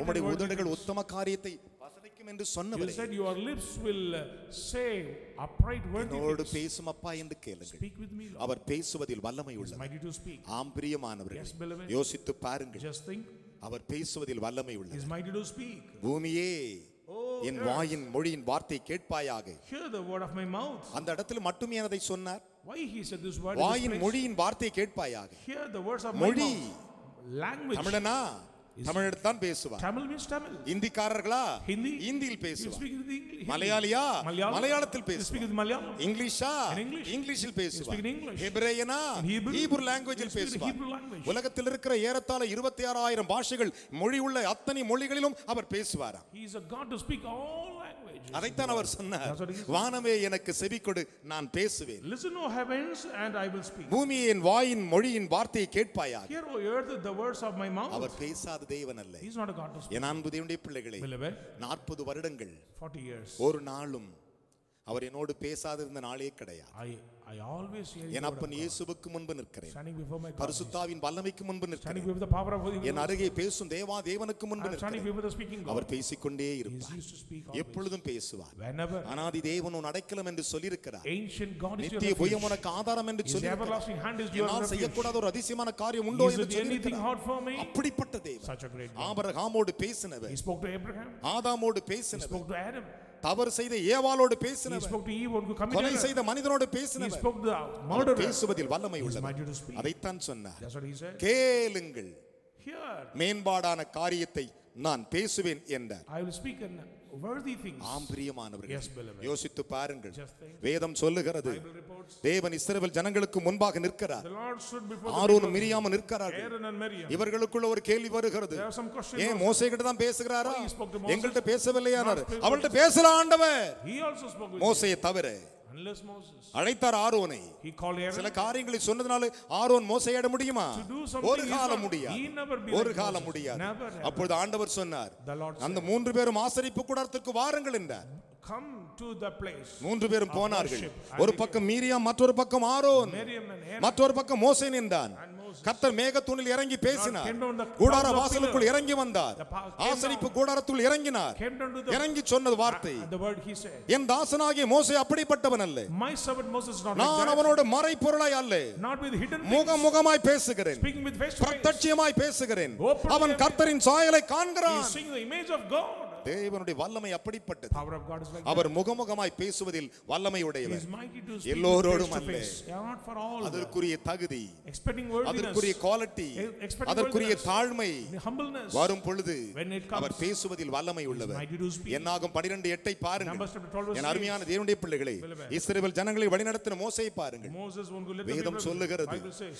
உம்முடைய உதடுகள். உத்தம காரியத்தை வசனிக்கும் என்று சொன்னவரே said your lips will uh, say upright worthy என்னோடு பேசும் அப்பா என்று கேளுங்கள் speak with me Lord அவர் பேசுவதில் வல்லமை is உள்ளவர் mighty to speak ஆம் பிரியமானவர்கள். யோசித்து பாருங்கள் just think அவர் பேசுவதில் வல்லமை is உள்ளவர் mighty to speak பூமியே oh என் வாயின் மொழியின் வார்த்தை கேட்பாயாக hear the word of my mouth அந்த இடத்துல மட்டும் அதை சொன்னார் why he said this word வாயின்? மொழியின் வார்த்தை கேட்பாயாக hear the words of my மொழி mouth language தமிழனா தமிழ் தான் பேசுவார் means Tamil. இந்திக்காரர்களா Hindi. இந்தியில் You பேசுவார். மலையாளியா. மலையாளத்தில் பேசுவார். இங்கிலீஷா. இங்கிலீஷில் பேசுவார். ஹெபிரேயனா. ஹீப்ரு லாங்குவேஜில் பேசுவார். உலகத்தில் இருக்கிற ஏறத்தாழ இருபத்தி ஆறாயிரம் பாஷைகள் மொழி உள்ள அத்தனை மொழிகளிலும் அவர் பேசுவாராம் He is a God to speak all. அதைத்தான் அவர் சொன்னார். வானமே எனக்கு செவி கொடு நான் பேசுவேன் Listen, O heavens, and I will speak. பூமியே என் வாயின் மொழியின் வார்த்தையை கேட்பாயாக Hear, O earth, the words of my mouth. அவர் பேசாத தேவன் அல்ல He is not a God to speak. என் அன்பு தேவனுடைய பிள்ளைகளே Beloved, நாற்பது வருடங்கள் 40 years. ஒரு நாளும் அவர் என்னோடு பேசாதிருந்த நாளே கிடையாது என் அப்பன். இயேசுவுக்கு முன்பு நிற்கிறேன். பரிசுத்தாவின் வல்லமைக்கு முன்பு நிற்கிறேன் என் அருகே பேசும் தேவா தேவனுக்கு முன்பு நிற்கிறேன். அவர் பேசிக்கொண்டே இருப்பார். எப்பொழுதும் பேசுவார். அனாதி தேவன் உன் அடைக்கலம் என்று சொல்லியிருக்கிறார் நித்திய புயம். உனக்கு ஆதாரம் என்று your என்னால். செய்யக்கூடாத ஒரு அதிசயமான காரியம் உண்டோ என்று me? அப்படிப்பட்ட தேவன். ஆபரகாமோடு பேசினவர். ஆதாமோடு பேசினவர். தவறு செய்த ஏவாளோடு பேசினவர். கொலை செய்த மனிதனோடு பேசினவர். பேசுவதில் வல்லமை speak. அதைத்தான் சொன்னார். கேளுங்கள். மேம்பாடான காரியத்தை நான் பேசுவேன் என்றார். Worthy things. ஆம் பிரியமானவர்கள் Yes, beloved. யோசித்து பாருங்கள் Just think. வேதம் சொல்லுகிறது Bible reports. தேவன் இஸ்ரவேல் ஜனங்களுக்கு முன்பாக நிற்கிறார் The Lord stood before the ஆரோனும் மிரியாமும் நிற்கிறார்கள் Aaron and Miriam. இவர்களுக்குள்ள ஒரு கேள்வி வருகிறது There are some questions. ஏன் மோசே கிட்ட தான் பேசுகிறாரா he spoke to Moses? எங்கள்கிட்ட பேசவில்லையானார் அவள்கிட்ட பேசல ஆண்டவர் He also spoke with மோசையை தவிர unless Moses. அழைத்தார் ஆரோனை He called Aaron. சில காரியங்களை சொன்னதுனால ஆரோன் மோசையிட முடியுமா ஒரு காலம் முடியாது ஒரு காலம். முடியாது. அப்பொழுது ஆண்டவர் சொன்னார் அந்த மூன்று பேரும் ஆசரிப்பு கூடாரத்திற்கு வாருங்கள் என்றார் Come to the place. மூன்று பேரும் போனார்கள். ஒரு பக்கம் மீரியாம் மற்றொரு பக்கம் ஆரோன். மற்றொரு பக்கம் மோசே நின்றான். கர்த்தர் மேகத்தூணில் இறங்கி பேசினார் கூடார வாசலுக்குள். இறங்கி வந்தார் ஆசரிப்பு. கூடாரத்துள் இறங்கினார் இறங்கி சொன்னது வார்த்தை. என் தாசனாகிய மோசே அப்படிப்பட்டவன் அல்ல நான். அவனோட மறைப்பொருளாய் அல்ல Not with hidden முக things. முகமாய் பேசுகிறேன். பிரத்யட்சியமாய் பேசுகிறேன் அவன் கர்த்தரின் சாயலை காண்கிறான் தேவனுடைய வல்லமை அப்படிப்பட்டது அவர் முகமுகமாய் பேசுவதில் வல்லமை உடையவர் எல்லோரோடும் அல்ல. அதற்குரிய தகுதி அதற்குரிய. குவாலிட்டி அதற்குரிய. தாழ்மை. வரும் பொழுது அவர் பேசுவதில் வல்லமை உள்ளவர். என்னாகும் பனிரெண்டு எட்டை பாருங்கள் Numbers chapter 12 verse என் அருமையான தேவனுடைய பிள்ளைகளே. இஸ்ரவேல் ஜனங்களை வழிநடத்தின மோசையை பாருங்கள் வேதம் சொல்லுகிறது.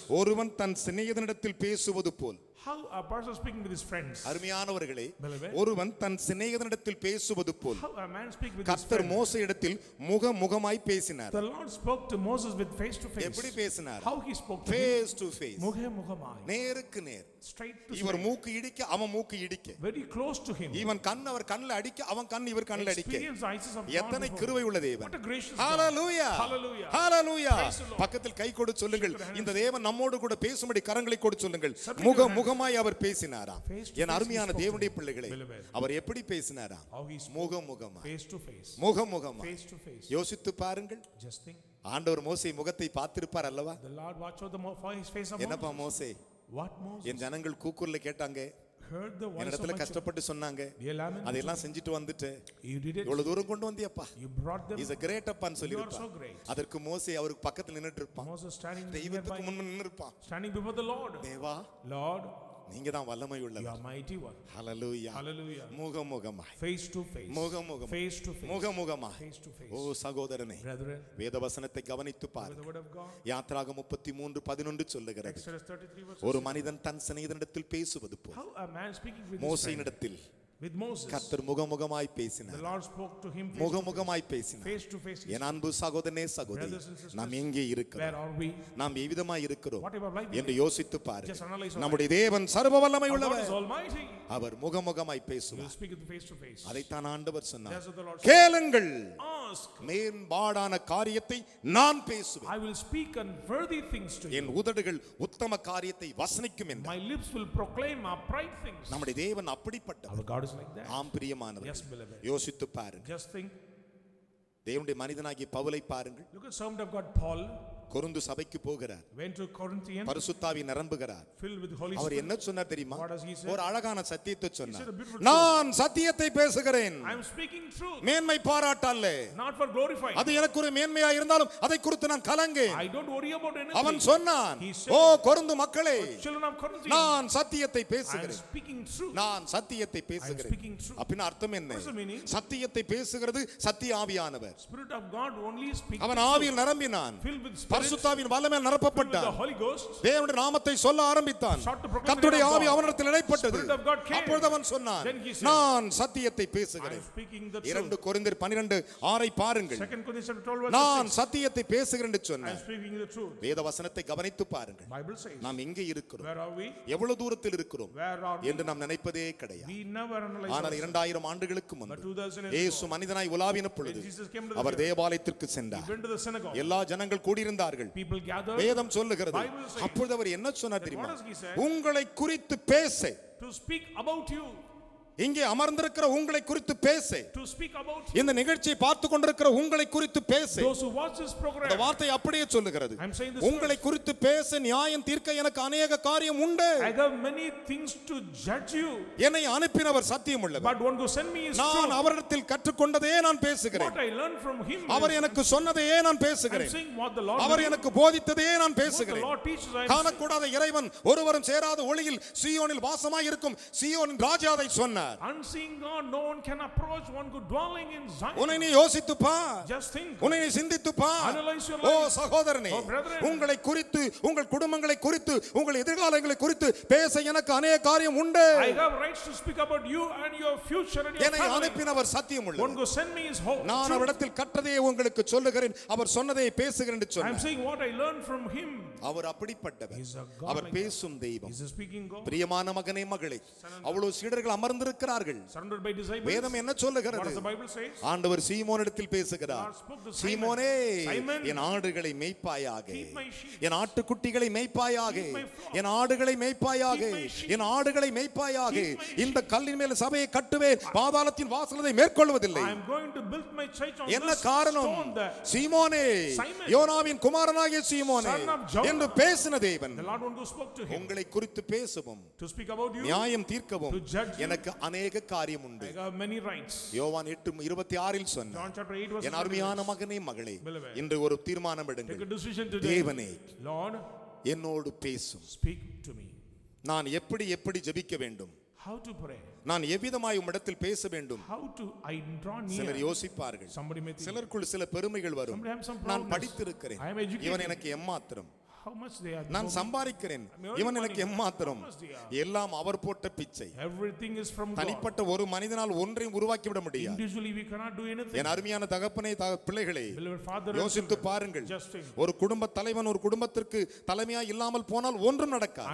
ஒருவன் தன் சிநேகிதனிடத்தில் பேசுவது போல் How a person speaking with his friends. அருமையானவர்களே. ஒருவன் தன் சிநேகிதனிடத்தில் பேசுவது போல் How a man speak with his கர்த்தர். மோசையிடத்தில் முக முகமாய் பேசினார் The Lord spoke to Moses with face to face. எப்படி பேசினார் How he spoke to him. Face to face முக முகமாய். நேருக்கு நேர் to இவர். மூக்கு இடிக்க அவன் மூக்கு இடிக்க Very close to him. இவன் கண் அவர் கண்ணில் அடிக்க அவன் கண் இவர் கண்ணில் அடிக்க எத்தனை. கிருபை உள்ள தேவன். ஹalleluya Hallelujah. ஹalleluya. பக்கத்தில் கை கொடு சொல்லுங்கள் இந்த தேவன் நம்மோடு கூட பேசும்படி கரங்களை கொடு சொல்லுங்கள் முக. முகமாய் அவர் பேசினாராம் to என் அருமையான தேவனுடைய. பிள்ளைகளே. அவர் எப்படி பேசினாராம் spoke. முக face. முக face. யோசித்து பாருங்கள். ஆண்டவர் மோசே முகத்தை பார்த்திருப்பார் அல்லவா என்னப்பா. மோசே என் ஜனங்கள் கூக்குரல கேட்டாங்க என்னிடத்துல. கஷ்டப்பட்டு சொன்னாங்க. அதெல்லாம் செஞ்சுட்டு வந்துட்டு. இவ்வளவு தூரம் கொண்டு வந்தியப்பா. இஸ் a கிரேட் அப்பான்னு great. அதற்கு மோசே அவருக்கு பக்கத்துல நின்னுட்டு இருப்பான் தெய்வத்துக்கு முன்பு நின்னு இருப்பான். தேவா Lord, நீங்க தான் வல்லமை you உள்ளவர் are mighty one. Hallelujah. முகமுகமாய் Face to face. முகமுகமாய் Face to face. முகமுகமாய் Face to face. ஓ சகோதரனே Brethren, வேத வசனத்தை கவனித்து with பாருங்க the word of God. யாத்ராக முப்பத்தி மூன்று பதினொன்று சொல்லுகிறது Exodus 33 verse. ஒரு மனிதன் தன் சிநேகிதனிடத்தில் பேசுவது போல். மோசையினிடத்தில் With Moses. கர்த்தர் முகமுகமாய் The பேசினார் Lord spoke to him face முகமுகமாய் பேசினார் face. To face. என் அன்பு சகோதரனே சகோதரி நாம் எங்கே Where இருக்கிறோம் are we? நாம் எவ்விதமாய் இருக்கிறோம் என்று? யோசித்து பாரு Just analyze our நம்முடைய தேவன் சர்வ வல்லமை உள்ளவர். அவர் முகமுகமாய் பேசுவார் face. அதைத்தான் ஆண்டவர் சொன்னார் the. கேளுங்கள். மேம்பாடான காரியத்தை நான் பேசுவேன் I will speak unworthy things to you. என் உதடுகள் உத்தம காரியத்தை வசனிக்கும் என்று My lips will proclaim upright things. நம்முடைய தேவன் அப்படிப்பட்டவர் God. ஆம் பிரியமானவர். யோசித்து பாருங்க. தேவனுடைய மனிதனாகிய பவுலை பாருங்கள். கொருந்து சபைக்கு போகிறார் went to Corinthian, பரிசுத்தாவி நிரம்புகிறார் filled with Holy அவர். என்ன சொன்னார் தெரியுமா? ஒரு அழகான சத்தியத்தை சொன்னார் நான் சத்தியத்தை பேசுகிறேன் I'm speaking truth, மேன்மை பாராட்டல்ல not for glorifying. அது எனக்கு ஒரு மேன்மையா இருந்தாலும் அதை குறித்து நான் கலங்கேன் I don't worry about அவன். சொன்னான் ஓ கொருந்து மக்களே நான் சத்தியத்தை பேசுகிறேன் speaking truth. நான் சத்தியத்தை பேசுகிறேன். அப்படின்னு அர்த்தம் என்ன? சத்தியத்தை பேசுகிறது சத்திய ஆவியானவர் Spirit of God only speaks அவன் ஆவியில் நிரம்பினான் filled with spirit, பரிசுத்தாவின் Holy Ghost. தேவனுடைய நாமத்தை சொல்ல ஆரம்பித்தான் கர்த்தருடைய ஆவி. அவனிடத்தில் இடைப்பட்டது. அப்பொழுது அவன் சொன்னான் நான் சத்தியத்தை பேசுகிறேன் இரண்டு. கொரிந்தியர் பன்னிரண்டு ஆறை பாருங்கள் Second Corinthians chapter 12 verse நான் 6. சத்தியத்தை பேசுகிறேன் என்று truth. வேத வசனத்தை கவனித்து பாருங்கள் நாம் எங்கே இருக்கிறோம்? எவ்வளவு தூரத்தில் இருக்கிறோம்? என்று நாம் நினைப்பதே கிடையாது ஆனால். இரண்டாயிரம் ஆண்டுகளுக்கு முன்பு 2000 years இயேசு மனிதனாய் உலாவின பொழுது அவர் தேவாலயத்திற்கு சென்றார். எல்லா ஜனங்கள் கூடியிருந்தார்கள் Gathered வேதம் சொல்லுகிறது அப்பொழுது அவர் என்ன சொன்னார் தெரியுமா? உங்களை குறித்து பேச to speak about you. இங்கே அமர்ந்திருக்கிற உங்களை குறித்து பேச. இந்த நிகழ்ச்சியை பார்த்து கொண்டிருக்கிற உங்களை குறித்து பேச. இந்த வார்த்தை அப்படியே சொல்லுகிறது. உங்களை குறித்து பேச நியாயம் தீர்க்க எனக்கு அநேக காரியம் உண்டு. I have many things to judge you. என்னை அனுப்பினவர் சத்தியம் உள்ளவர். But one who sent me is நான். அவரிடத்தில் கற்றுக்கொண்டதே நான் பேசுகிறேன். What I learned from him அவர் எனக்கு சொன்னதையே நான் பேசுகிறேன். அவர். எனக்கு போதித்ததையே நான் பேசுகிறேன். காணக்கூடாத இறைவன் ஒருவரும் சேராத ஒளியில் சீயோனில் வாசமாய் இருக்கும் சீயோனின் ராஜா அதை சொன்னார் Unseen God, no one can approach one who dwelling in உன்னை Zion. நீ யோசித்து பார் Just think. உன்னை நீ சிந்தித்து பார் Analyze your ஓ life. சகோதரனே Oh. உங்களை குறித்து உங்கள் குடும்பங்களை குறித்து உங்கள் எதிர்காலங்களை குறித்து பேச எனக்கு அநேக காரியம் உண்டு I have rights to speak about you and your future and your என்னை. அனுப்பினவர் சத்தியம் One who sent me is hope. நான். அவரிடத்தில் கற்றதையே உங்களுக்கு சொல்லுகிறேன் அவர் சொன்னதை பேசுகிறேன் என்று சொன்னார் saying what I learned from him. அவர் அப்படிப்பட்டவர் அவர் பேசும் தெய்வம். பிரியமான மகனே மகளே அவ்வளவு சீடர்கள் அமர்ந்திருக்கிறார்கள் Disciples. வேதம் என்ன சொல்லுகிறது? ஆண்டவர் சீமோனிடத்தில் பேசுகிறார். சீமோனே என் ஆடுகளை மேய்ப்பாயாக. என் ஆட்டுக்குட்டிகளை மேய்ப்பாயாக. என் ஆடுகளை மேய்ப்பாயாக. என் ஆடுகளை மேய்ப்பாயாக இந்த கல்லின் மேல் சபையை கட்டுவேன் பாதாளத்தின் வாசலதை மேற்கொள்வதில்லை என்ன காரணம். சீமோனே. யோனாவின் குமாரனாகிய சீமோனே. என்று பேசின தேவன் உங்களை குறித்து பேசவும். நியாயம் தீர்க்கவும். எனக்கு அநேக காரியம் உண்டு. யோவான் எட்டு இருபத்தி ஆறில் சொன்னார் John chapter 8 verse என் அருமையான மகனே மகளே. இன்று ஒரு தீர்மானம் எடுங்கள். தேவனே என்னோடு பேசும் speak to me. நான் எப்படி எப்படி ஜெபிக்க வேண்டும் How to pray? நான் எவ்விதமாய் உம்மிடத்தில் பேச வேண்டும் How to I draw சிலர்? யோசிப்பார்கள் சிலருக்குள் சில பெருமைகள் வரும் நான். படித்திருக்கிறேன். இவன் எனக்கு எம்மாத்திரம் நான். சம்பாதிக்கிறேன் இவன் எனக்கு. எம்மாத்திரம். எல்லாம் அவர் போட்ட பிச்சை. தனிப்பட்ட ஒரு மனிதனால் ஒன்றையும் உருவாக்கி விட முடியாது. என் அருமையான தகப்பனே பிள்ளைகளே யோசித்து பாருங்கள். ஒரு குடும்ப தலைவன் ஒரு குடும்பத்திற்கு தலைமையா இல்லாமல் போனால் ஒன்றும் நடக்காது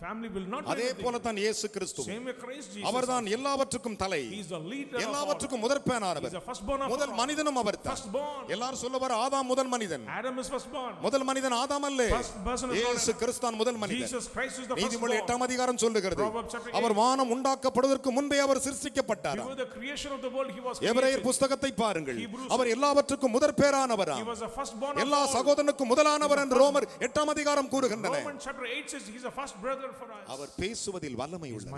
Family, will not அதே. போல தான் இயேசு கிறிஸ்து Same way Christ Jesus. அவர்தான் எல்லாவற்றுக்கும் தலை He is the leader of all. எல்லாவற்றுக்கும் முதற்பேனானவர் He's the firstborn of முதல். மனிதனும் அவர் தான் Firstborn. எல்லாரும் சொல்லுவார் ஆதாம் முதல் மனிதன் Adam is firstborn. முதல் மனிதன் ஆதாம் அல்ல இயேசு கிறிஸ்தான் முதல் மனிதன் Jesus Christ is the நீதிமொழி firstborn. எட்டாம் அதிகாரம் சொல்லுகிறது. அவர் வானம் உண்டாக்கப்படுவதற்கு முன்பே அவர் சிருஷ்டிக்கப்பட்டார் Before the creation of the world, he was எபிரேயர் created. புஸ்தகத்தை பாருங்கள் அவர் எல்லாவற்றுக்கும் முதற் பேரானவரா He எல்லா. சகோதரனுக்கும் முதலானவர் என்று ரோமர் எட்டாம் அதிகாரம் கூறுகின்றன Romans chapter 8 says he's a first brother for us. அவர் பேசுவதில் வல்லமை உள்ளது.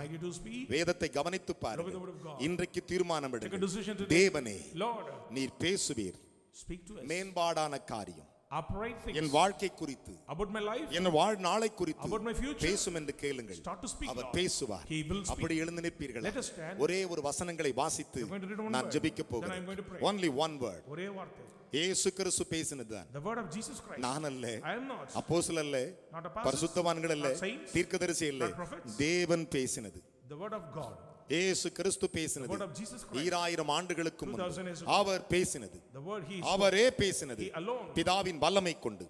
வேதத்தை கவனித்து பாருங்கள். இன்றைக்கு தீர்மானம் எடுங்கள். தேவனே நீர் பேசுவீர். மேம்பாடான காரியம் என் வாழ்க்கை குறித்து. என் வாழ் நாளை குறித்து. பேசும் என்று கேளுங்கள் அவர். பேசுவார். அப்படி எழுந்து நிற்பீர்கள். ஒரே ஒரு வசனங்களை வாசித்து நான். ஜெபிக்க போகிறேன். ஒன்லி ஒன் வேர்ட் இயேசு கிறிஸ்து பேசினதுதான் The word of Jesus Christ. நான் அல்ல I am not. அப்போஸ்தலர் அல்ல Not பரிசுத்தவான்கள் அல்ல தீர்க்கதரிசி அல்ல. தேவன் பேசினது The word of God. இயேசு கிறிஸ்து பேசினது. ஈராயிரம் ஆண்டுகளுக்கு 2000 years முன்பு. அவர் பேசினது அவரே பேசினது. பிதாவின் வல்லமை கொண்டு.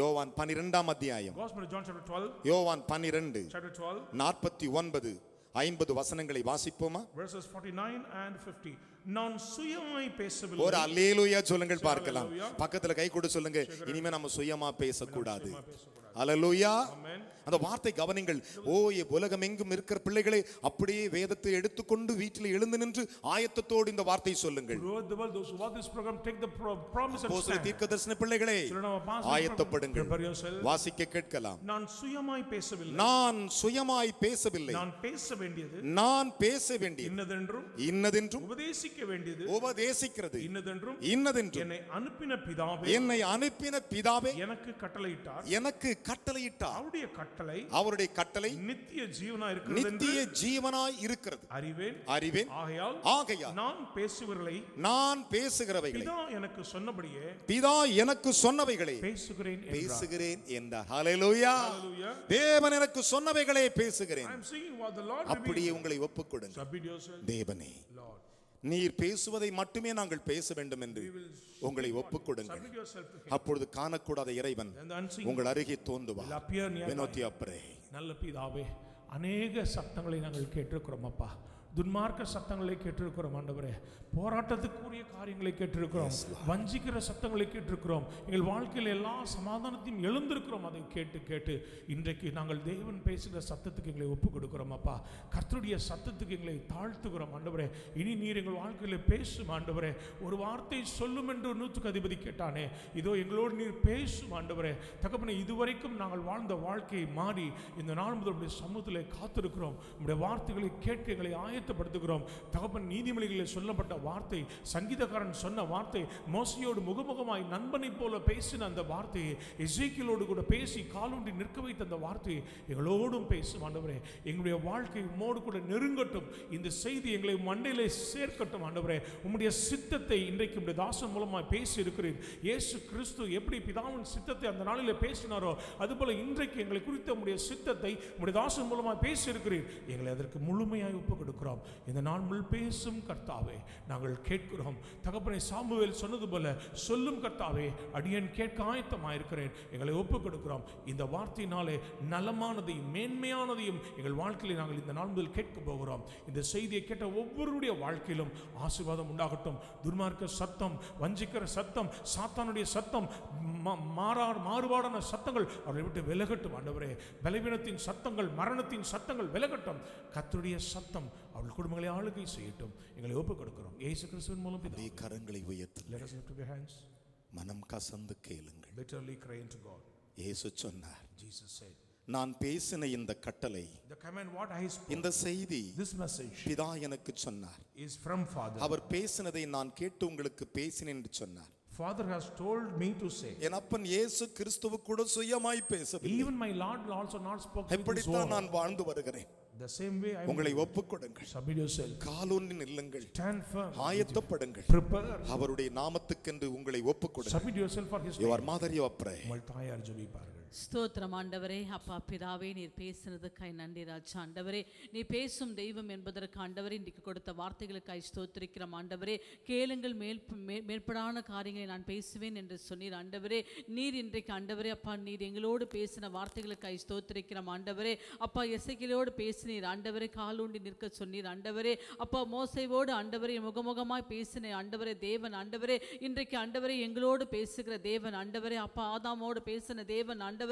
யோவான் பனிரெண்டாம் அத்தியாயம் Gospel of John chapter 12. யோவான் 12. நாற்பத்தி ஒன்பது ஐம்பது வசனங்களை வாசிப்போமா verses 49 and 50. நான் சுயமாய் பேசவில்லை. ஒரு அல்லேலூயா சொல்லுங்கள் பார்க்கலாம். பக்கத்துல கை கொடு சொல்லுங்க. இனிமே நம்ம சுயமா பேசக்கூடாது. அல்லேலூயா அந்த வார்த்தை கவனிங்கள். ஓ உலகம் எங்கும் இருக்கிற பிள்ளைகளை அப்படியே வேதத்தை எடுத்துக்கொண்டு வீட்டில் எழுந்து நின்று ஆயத்தத்தோடு இந்த வார்த்தை சொல்லுங்கள். Stand. தீர்க்கதரிசன பிள்ளைகளே ஆயத்தப்படுங்கள். வாசிக்க கேட்கலாம். நான் சுயமாய் பேசவில்லை. நான் சுயமாய் பேசவில்லை. நான் பேச வேண்டியது நான் பேச வேண்டியது. இன்னதென்றும் இன்னதென்றும். உபதேசிக்க வேண்டியது. உபதேசிக்கிறது. இன்னதென்றும். இன்னதென்றும். என்னை அனுப்பின பிதாவே. என்னை அனுப்பின பிதாவே. எனக்கு கட்டளையிட்டார். எனக்கு கட்டளையிட்டார். அவருடைய கட்டளை அவருடைய கட்டளை நித்திய ஜீவனா இருக்கிறது நித்திய ஜீவனாய் இருக்கிறது அறிவேன் அறிவேன் ஆகையால் ஆகையால் நான் பேசுவர்களை நான் பேசுகிறவைகளை பிதா எனக்கு சொன்னபடியே பிதா எனக்கு சொன்னவைகளை பேசுகிறேன். பேசுகிறேன் என்றார் ஹalleluya. தேவன் எனக்கு சொன்னவைகளே பேசுகிறேன் அப்படியே. உங்களை ஒப்புக்கொடுங்க தேவனே Lord. நீர் பேசுவதை மட்டுமே நாங்கள் பேச வேண்டும் என்று உங்களை ஒப்புக்கொடுங்கள். அப்பொழுது காணக்கூடாத இறைவன் உங்கள் அருகே தோன்றுவார். நல்ல பிதாவே அநேக சத்தங்களை நாங்கள் கேட்டிருக்கிறோம் அப்பா. துன்மார்க்க சத்தங்களை கேட்டிருக்கிறோம் ஆண்டவரே. போராட்டத்துக்குரிய காரியங்களை கேட்டிருக்கிறோம். வஞ்சிக்கிற சத்தங்களை கேட்டிருக்கிறோம். எங்கள் வாழ்க்கையில் எல்லா சமாதானத்தையும் எழுந்திருக்கிறோம். அதை கேட்டு கேட்டு இன்றைக்கு நாங்கள் தேவன் பேசுகிற சத்தத்துக்கு எங்களை ஒப்பு கொடுக்கிறோம் அப்பா. கர்த்தருடைய சத்தத்துக்கு எங்களை தாழ்த்துகிறோம் ஆண்டவரே. இனி நீர் எங்கள் வாழ்க்கையில் பேசும் ஆண்டவரே. ஒரு வார்த்தை சொல்லும் என்று நூற்றுக்கு அதிபதி கேட்டானே இதோ எங்களோடு நீர் பேசும் ஆண்டவரே. தகப்பனே இதுவரைக்கும் நாங்கள் வாழ்ந்த வாழ்க்கையை மாறி இந்த நாள் முதல் சமூகத்தில் காத்திருக்கிறோம். உடைய வார்த்தைகளை கேட்க எங்களை ஆயத்தப்படுத்துகிறோம் தகப்பன் நீதிமொழிகளில் சொல்லப்பட்ட வார்த்தை சங்கீதக்காரன் சொன்ன வார்த்தை மோசையோடு முகமுகமாய் நண்பனைப் போல பேசின அந்த வார்த்தையை இசைக்கிலோடு கூட பேசி காலூன்றி நிற்க வைத்த அந்த வார்த்தையை எங்களோடும் பேசும் ஆண்டவரே. எங்களுடைய வாழ்க்கை உம்மோடு கூட நெருங்கட்டும். இந்த செய்தி எங்களை மண்டையிலே சேர்க்கட்டும் ஆண்டவரே. உம்முடைய சித்தத்தை இன்றைக்கு உடைய தாசன் மூலமாக பேசி இருக்கிறீர். இயேசு கிறிஸ்து எப்படி பிதாவின் சித்தத்தை அந்த நாளில் பேசினாரோ அதுபோல இன்றைக்கு எங்களை குறித்த உடைய சித்தத்தை உடைய தாசன் மூலமாக பேசி இருக்கிறீர். எங்களை அதற்கு முழுமையாய் ஒப்பு கொடுக்கிறோம் இந்த நாள் முள் பேசும் கர்த்தாவே நாங்கள் கேட்கிறோம். தகப்பனை சாமுவேல் சொன்னது போல சொல்லும் கர்த்தாவே அடியேன் கேட்க ஆயத்தமாயிருக்கிறேன் எங்களை ஒப்புக் கொடுக்கிறோம் இந்த வார்த்தையினாலே நலமானதையும் மேன்மையானதையும் எங்கள் வாழ்க்கையில் நாங்கள் இந்த நாள் முதல் கேட்க போகிறோம். இந்த செய்தியை கேட்ட ஒவ்வொருடைய வாழ்க்கையிலும் ஆசீர்வாதம் உண்டாகட்டும். துர்மார்க்க சத்தம் வஞ்சிக்கிற சத்தம் சாத்தானுடைய சத்தம் ம- மாறா மாறுபாடான சத்தங்கள் அவர்களை விட்டு விலகட்டும் ஆண்டவரே. பலவீனத்தின் சத்தங்கள் மரணத்தின் சத்தங்கள் விலகட்டும். கத்துடைய சத்தம் அவள் குடும்பங்களை ஆளுகை செய்யட்டும் எங்களை ஒப்புக் கொடுக்கிறோம் இயேசு கிறிஸ்துவின் மூலம். அப்படியே கரங்களை உயர்த்து. மனம் கசந்து கேளுங்கள் Bitterly cry unto God. இயேசு சொன்னார் Jesus said, நான் பேசின இந்த கட்டளை இந்த செய்தி பிதா எனக்கு சொன்னார். அவர் பேசினதை நான் கேட்டு உங்களுக்கு பேசினேன் என்று சொன்னார் Father has told me to say. என் அப்பன் இயேசு கிறிஸ்துவ கூட சுயமாய் பேசவில்லை Even my Lord also not spoke own. நான் வாழ்ந்து வருகிறேன் The same way I உங்களை ஒப்புக்கொடுங்கள் submit yourself. காலூன்றி நில்லுங்கள் Stand firm. ஆயத்தப்படுங்கள் Prepare. அவருடைய நாமத்துக்கென்று உங்களை ஒப்புக்கொடுங்கள் Submit yourself for his you name. Are மாதரி அப்ரே உங்கள் தாயார் ஜெபிப்பார்கள் ஸ்தோத்திரம் ஆண்டவரே. அப்பா பிதாவே நீர் பேசுனதுக்காய் நன்றி ராஜா. ஆண்டவரே நீ பேசும் தெய்வம் என்பதற்கு ஆண்டவரே இன்றைக்கு கொடுத்த வார்த்தைகளுக்காய் ஸ்தோத்திரிக்கிறோம் ஆண்டவரே. கேளுங்கள் மேல் மேற்படான காரியங்களை நான் பேசுவேன் என்று சொன்னீர் ஆண்டவரே. நீர் இன்றைக்கு ஆண்டவரே அப்பா நீர் எங்களோடு பேசின வார்த்தைகளுக்காய் ஸ்தோத்திரிக்கிறோம் ஆண்டவரே. அப்பா இசைகளோடு பேசினீர் ஆண்டவரே. காலூண்டி நிற்க சொன்னீர் ஆண்டவரே. அப்பா மோசைவோடு ஆண்டவரே முகமுகமாய் பேசின ஆண்டவரே தேவன் ஆண்டவரே. இன்றைக்கு ஆண்டவரே எங்களோடு பேசுகிற தேவன் ஆண்டவரே. அப்பா ஆதாமோடு பேசின தேவன் ஆண்டவரே.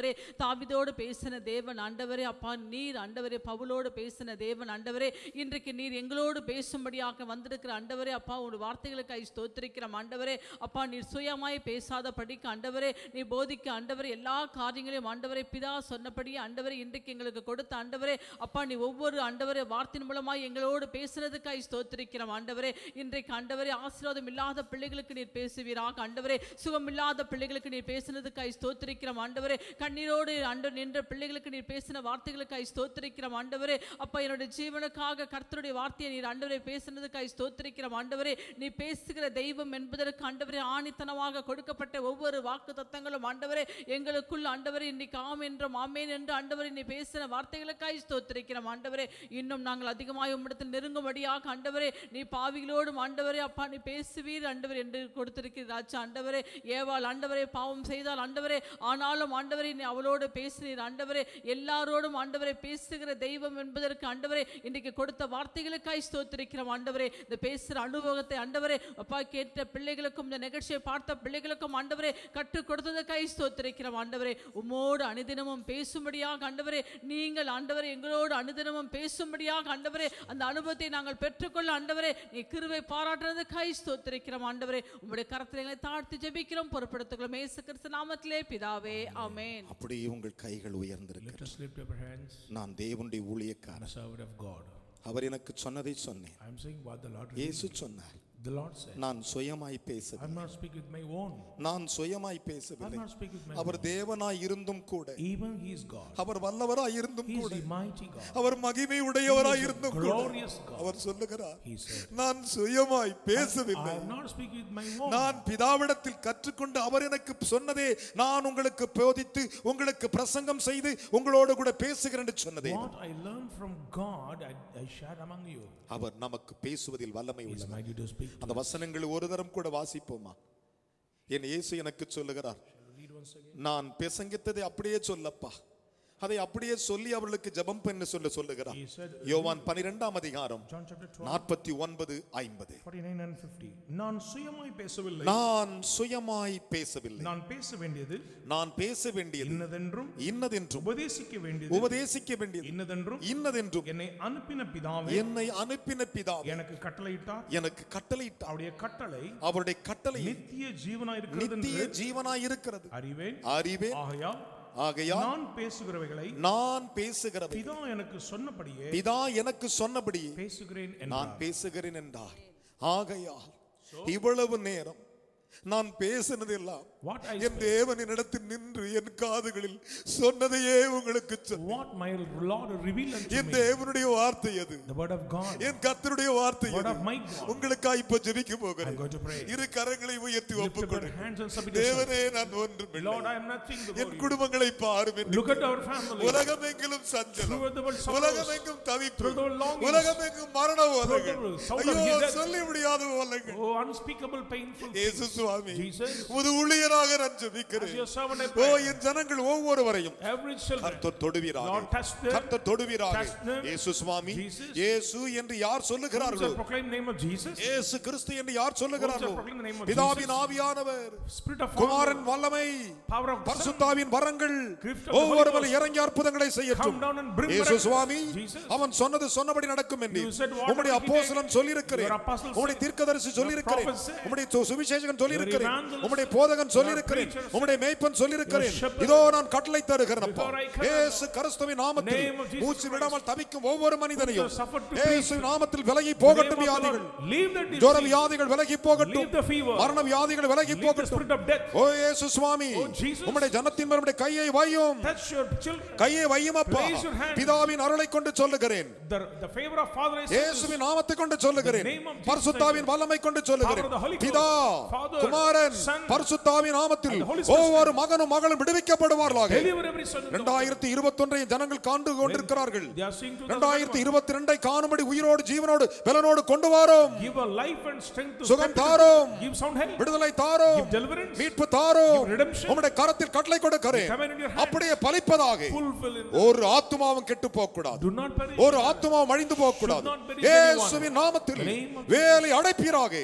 தாவிதோடு பேசின தேவன் ஆண்டவரே அப்பா நீர் ஆண்டவரே பவுலோடு பேசின தேவன் ஆண்டவரே இன்றைக்கு நீர் எங்களோடு பேசும்படியாக வந்திருக்கிற ஆண்டவரே அப்பா உன் வார்த்தைகளுக்காய் ஸ்தோத்திருக்கிறோம் ஆண்டவரே. அப்பா நீர் சுயமாய் பேசாத படிக்க ஆண்டவரே நீ போதிக்க ஆண்டவரே எல்லா காரியங்களையும் ஆண்டவரே பிதா சொன்னபடியே ஆண்டவரே இன்றைக்கு எங்களுக்கு கொடுத்த ஆண்டவரே. அப்பா நீ ஒவ்வொரு ஆண்டவரே வார்த்தையின் மூலமாய் எங்களோடு பேசுனதுக்காய் ஸ்தோத்திருக்கிறோம் ஆண்டவரே. இன்றைக்கு ஆண்டவரே ஆசீர்வாதம் இல்லாத பிள்ளைகளுக்கு நீர் பேசுவீராக ஆண்டவரே. சுகம் இல்லாத பிள்ளைகளுக்கு நீர் பேசுனதுக்காய் ஸ்தோத்திரிக்கிறோம் ஆண்டவரே. கண்ணீரோடு அன்று நின்ற பிள்ளைகளுக்கு நீர் பேசின வார்த்தைகளுக்காய் ஸ்தோத்திரிக்கிறோம். ஆண்டவரே அப்பா என்னுடைய ஜீவனுக்காக கர்த்தருடைய வார்த்தையை நீர் ஆண்டவரே பேசுனதுக்காய் ஸ்தோத்திரிக்கிறோம். ஆண்டவரே நீ பேசுகிற தெய்வம் என்பதற்கு ஆண்டவரே ஆணித்தனமாக கொடுக்கப்பட்ட ஒவ்வொரு வாக்கு தத்தங்களும் ஆண்டவரே எங்களுக்குள் ஆண்டவரே இன்னைக்கு ஆம் என்றும் ஆமேன் என்று ஆண்டவரே நீ பேசின வார்த்தைகளுக்காய் ஸ்தோத்திரிக்கிறோம். ஆண்டவரே இன்னும் நாங்கள் அதிகமாக உம்மிடத்தில் நெருங்கும்படியாக ஆண்டவரே நீ பாவிகளோடும் ஆண்டவரே அப்பா நீ பேசுவீர் ஆண்டவர் என்று கொடுத்திருக்கிறாச்சு ஆண்டவரே ஏவாள் ஆண்டவரே பாவம் செய்தால் ஆண்டவரே ஆனாலும் ஆண்டவரே ஆண்டவரே நீ அவளோடு பேசினீர் ஆண்டவரே எல்லாரோடும் ஆண்டவரை பேசுகிற தெய்வம் என்பதற்கு ஆண்டவரே இன்றைக்கு கொடுத்த வார்த்தைகளுக்காய் ஸ்தோத்திருக்கிறோம் ஆண்டவரே. இந்த பேசுகிற அனுபவத்தை ஆண்டவரே அப்பா கேட்ட பிள்ளைகளுக்கும் இந்த நிகழ்ச்சியை பார்த்த பிள்ளைகளுக்கும் ஆண்டவரே கற்றுக் கொடுத்ததுக்காய் ஸ்தோத்திருக்கிறோம் ஆண்டவரே. உமோடு அனுதினமும் பேசும்படியாக ஆண்டவரே நீங்கள் ஆண்டவரே எங்களோடு அனுதினமும் பேசும்படியாக ஆண்டவரே அந்த அனுபவத்தை நாங்கள் பெற்றுக்கொள்ள ஆண்டவரே நீ கிருவை பாராட்டுறதுக்காய் ஸ்தோத்திருக்கிறோம் ஆண்டவரே. உங்களுடைய கரத்தில் எங்களை தாழ்த்து ஜெபிக்கிறோம் பொறுப்படுத்துகிறோம் ஏசு கிறிஸ்து நாமத்திலே பிதாவே ஆமென் அப்படியே உங்கள் கைகள் உயர்ந்திருக்க Let us lift up our hands. நான் தேவனுடைய ஊழியக்காரன். Servant of God. அவர் எனக்கு சொன்னதை சொன்னேன். I am saying what the Lord இயேசு சொன்னார். The Lord said. நான் சுயமாய் I'm பேசவில்லை not speaking with my own. நான் சுயமாய் I'm பேசவில்லை not speaking with my அவர். தேவனாய் இருந்தும் கூட Even He is God. அவர் வல்லவராய் இருந்தும் He is கூட mighty God. அவர் மகிமை உடையவராய் இருந்தும் கூட glorious God. அவர் சொல்லுகிறார் He said. நான் சுயமாய் பேசவில்லை am not speaking with my own. நான் பிதாவிடத்தில் கற்றுக்கொண்டு அவர் எனக்கு சொன்னதே நான் உங்களுக்கு போதித்து உங்களுக்கு பிரசங்கம் செய்து உங்களோடு கூட பேசுகிறேன் என்று சொன்னதே What I learned from God, I, I shared among you. அவர் நமக்கு பேசுவதில் வல்லமை He is உள்ளவர் mighty to speak. அந்த வசனங்கள் ஒரு தரம் கூட வாசிப்போமா என் இயேசு எனக்கு சொல்லுகிறார். நான் பிரசங்கித்ததை அப்படியே சொல்லப்பா அதை அப்படியே சொல்லி அவர்களுக்கு ஜெபம் பண்ண சொல்ல சொல்லுகிறார். யோவான் பனிரெண்டாம் அதிகாரம் John chapter 12, நாற்பத்தி ஒன்பது ஐம்பது. 49 and 50. நான் சுயமாய் பேசவில்லை. நான் சுயமாய் பேசவில்லை. நான் பேச வேண்டியது நான் பேச வேண்டியது. இன்னதென்றும் இன்னதென்றும். உபதேசிக்க வேண்டியது. உபதேசிக்க வேண்டியது. இன்னதென்றும். இன்னதென்றும். என்னை அனுப்பின பிதாவே. என்னை அனுப்பின பிதா எனக்கு கட்டளையிட்டார் எனக்கு கட்டளையிட்டார் அவருடைய கட்டளை அவருடைய கட்டளை. நித்திய ஜீவனாய் இருக்கிறது நித்திய ஜீவனாய் இருக்கிறது அறிவேன். அறிவே ஆகையால் ஆகையால் நான் பேசுகிறவைகளை நான் பேசுகிறவை. பிதா எனக்கு சொன்னபடியே பிதா எனக்கு சொன்னபடி பேசுகிறேன் நான் பேசுகிறேன் என்றார். ஆகையால் இவ்வளவு நேரம் நான் பேசினதெல்லாம் What I என் தேவனின் இடத்தில் நின்று என் காதுகளில் சொன்னதையே உங்களுக்கு சொன்ன what my Lord revealed unto N me தேவனுடைய வார்த்தை அது the word of God என் கர்த்தருடைய வார்த்தை word அது of my God உங்களுக்காக இப்ப ஜெபிக்க I'm போகிறேன் going to pray இரு கரங்களை உயர்த்தி lift up ஒப்புக்கொடு your hands and submit yourself தேவனே நான் ஒன்றும் Lord I am nothing N before you குடும்பங்களை பாரும் என்று look at our family உலகம் எங்கிலும் சஞ்சலம் throughout the world sorrows உலகம் எங்கும் தவிப்பு Through the longings. உலகம் எங்கும் மரண Through the ஓலைகள் sound of ஐயோ his death. சொல்லி முடியாத ஓலைகள் oh unspeakable painful இயேசு things. சுவாமி Jesus உமது ஊழியராக நான் ஜெபிக்கிறேன் ஓ என் ஜனங்கள் ஒவ்வொருவரையும் கர்த்தர் தொடுவீராக கர்த்தர் தொடுவீராக. இயேசு சுவாமி. இயேசு என்று யார் சொல்லுகிறார்களோ இயேசு கிறிஸ்து என்று யார் சொல்லுகிறார்களோ பிதாவின்? ஆவியானவர் குமாரன் வல்லமை பரிசுத்தாவின் வரங்கள் Ghost. இறங்கி அற்புதங்களை செய்யட்டும் இயேசு. சுவாமி அவன் சொன்னது சொன்னபடி நடக்கும் என்று உம்முடைய. அப்போஸ்தலன் சொல்லியிருக்கிறேன் உம்முடைய. தீர்க்கதரிசி சொல்லியிருக்கிறேன். உம்முடைய சுவிசேஷகன் சொல்லியிருக்கிறேன் உம்முடைய போதகன் சொல்லியிருக்கிறேன். உம்முடைய மேய்ப்பன் சொல்லியிருக்கிறேன் இதோ நான் கட்டளை தருகிறேன் அப்பா இயேசு கிறிஸ்துவின் நாமத்தில் மூச்சு. விடாமல் தவிக்கும் ஒவ்வொரு மனிதனையும் இயேசு. நாமத்தில் விலகி போகட்டும் வியாதிகள் ஜோர வியாதிகள் விலகி போகட்டும் மரண வியாதிகள் விலகி போகட்டும் ஓ இயேசு சுவாமி Oh. உம்முடைய ஜனத்தின் மேல் உம்முடைய கையை வையும் கையை வையும் அப்பா. பிதாவின் அருளை கொண்டு சொல்லுகிறேன் இயேசுவின் நாமத்தை கொண்டு சொல்லுகிறேன் பரிசுத்தாவின் வல்லமை கொண்டு சொல்லுகிறேன். பிதா குமாரன் Son, நாமத்தில். ஒவ்வொரு மகனும் மகளும் விடுவிக்கப்படுவார்களாக. இரண்டாயிரத்தி இருபத்தொன்றை ஜனங்கள் காண்டு கொண்டிருக்கிறார்கள் இரண்டாயிரத்தி. இருபத்தி ரெண்டை காணும்படி உயிரோடு ஜீவனோடு பலனோடு கொண்டு வாரோம் சுகம் தாரோம். விடுதலை தாரோம் மீட்பு தாரோம். உம்முடைய கரத்தில் கட்டளை கொடுக்கிறேன். அப்படியே பலிப்பதாக ஒரு ஆத்துமாவும் கெட்டு போக கூடாது do not perish ஒரு ஆத்துமாவும் அழிந்து போக கூடாது இயேசுவின் நாமத்தில் வேலை அடைப்பீராக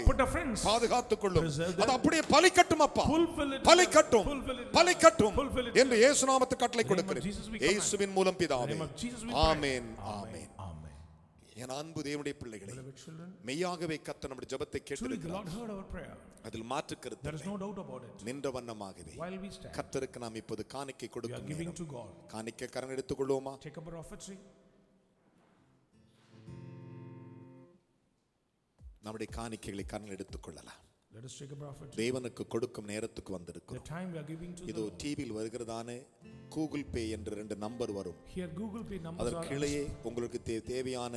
பாதுகாத்துக் கொள்ளும். அது அப்படியே பலிக்கட்டும் அப்பா Fulfill it. என்று இயேசு நாமத்து கட்டளை கொடுக்கிறேன். இயேசுவின் மூலம் பிதாவே. ஆமென் ஆமென் என் அன்பு தேவனுடைய பிள்ளைகளே மெய்யாகவே கத்த நம்முடைய ஜெபத்தை கேட்டிருக்கிறார் அதில் மாற்று கருத்து நின்ற வண்ணமாகவே கர்த்தருக்கு நாம் இப்போது காணிக்கை God காணிக்கை up our offering நம்முடைய காணிக்கைகளை கரண் எடுத்துக்கொள்ளலாம் let தேவனுக்கு கொடுக்கும் நேரத்துக்கு வந்திருக்கிறோம். The இதோ டிவியில் வருகிறதான கூகுள் பே என்று ரெண்டு நம்பர் வரும். Are கீழே உங்களுக்கு தேவையான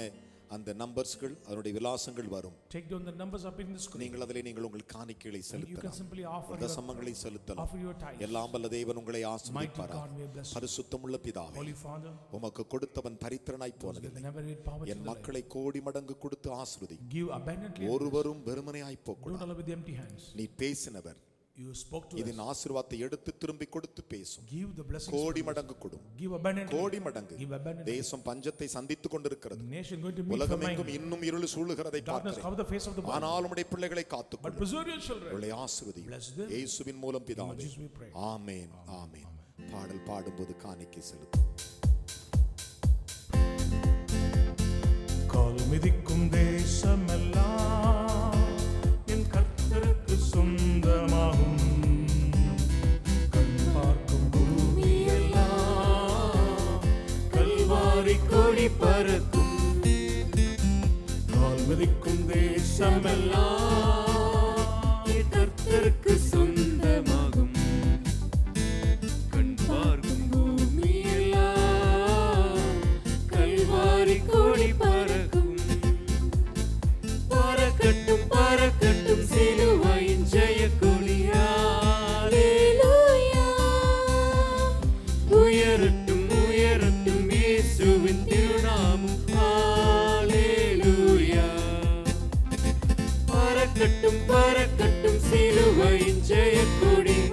அந்த நம்பர்ஸ்கள் அதனுடைய விலாசங்கள் வரும் take down the numbers up in the screen நீங்கள் அதிலே நீங்கள் உங்கள் காணிக்கைகளை செலுத்தலாம் தசமங்களை செலுத்தலாம் offer your tithe எல்லாம் வல்ல தேவன் உங்களை you பரிசுத்தமுள்ள பிதாவே Holy Father உமக்கு கொடுத்தவன் பரித்திரனாய் போனதில்லை என். மக்களை கோடி மடங்கு கொடுத்து ஆசிர்வதி give abundantly ஒருவரும் வெறுமனையாய் போக்கூடாது don't allow with the empty hands நீ பேசினவர் இதன் ஆசீர்வாதத்தை எடுத்து திரும்பி கொடுத்து பேசும். கோடி மடங்கு கொடும். கோடி மடங்கு. தேசம் பஞ்சத்தை சந்தித்துக் கொண்டிருக்கிறது famine. உலகமெங்கும் இன்னும் இருள் சூழுகிறதை பார்க்கிறேன். ஆனால் பிள்ளைகளை காத்துக்கொள்ளும். இயேசுவின் மூலம் பிதாவே. ஆமென் ஆமென் பாடல் பாடும்போது காணிக்கை செலுத்தும் கால் மிதிக்கும் தேசமெல்லாம் கல்வாரி கொடி பறக்கும். கால் மிதிக்கும் தேசமெல்லாம் கர்த்தருக்கு சிலுவையின் ஜெய கொடி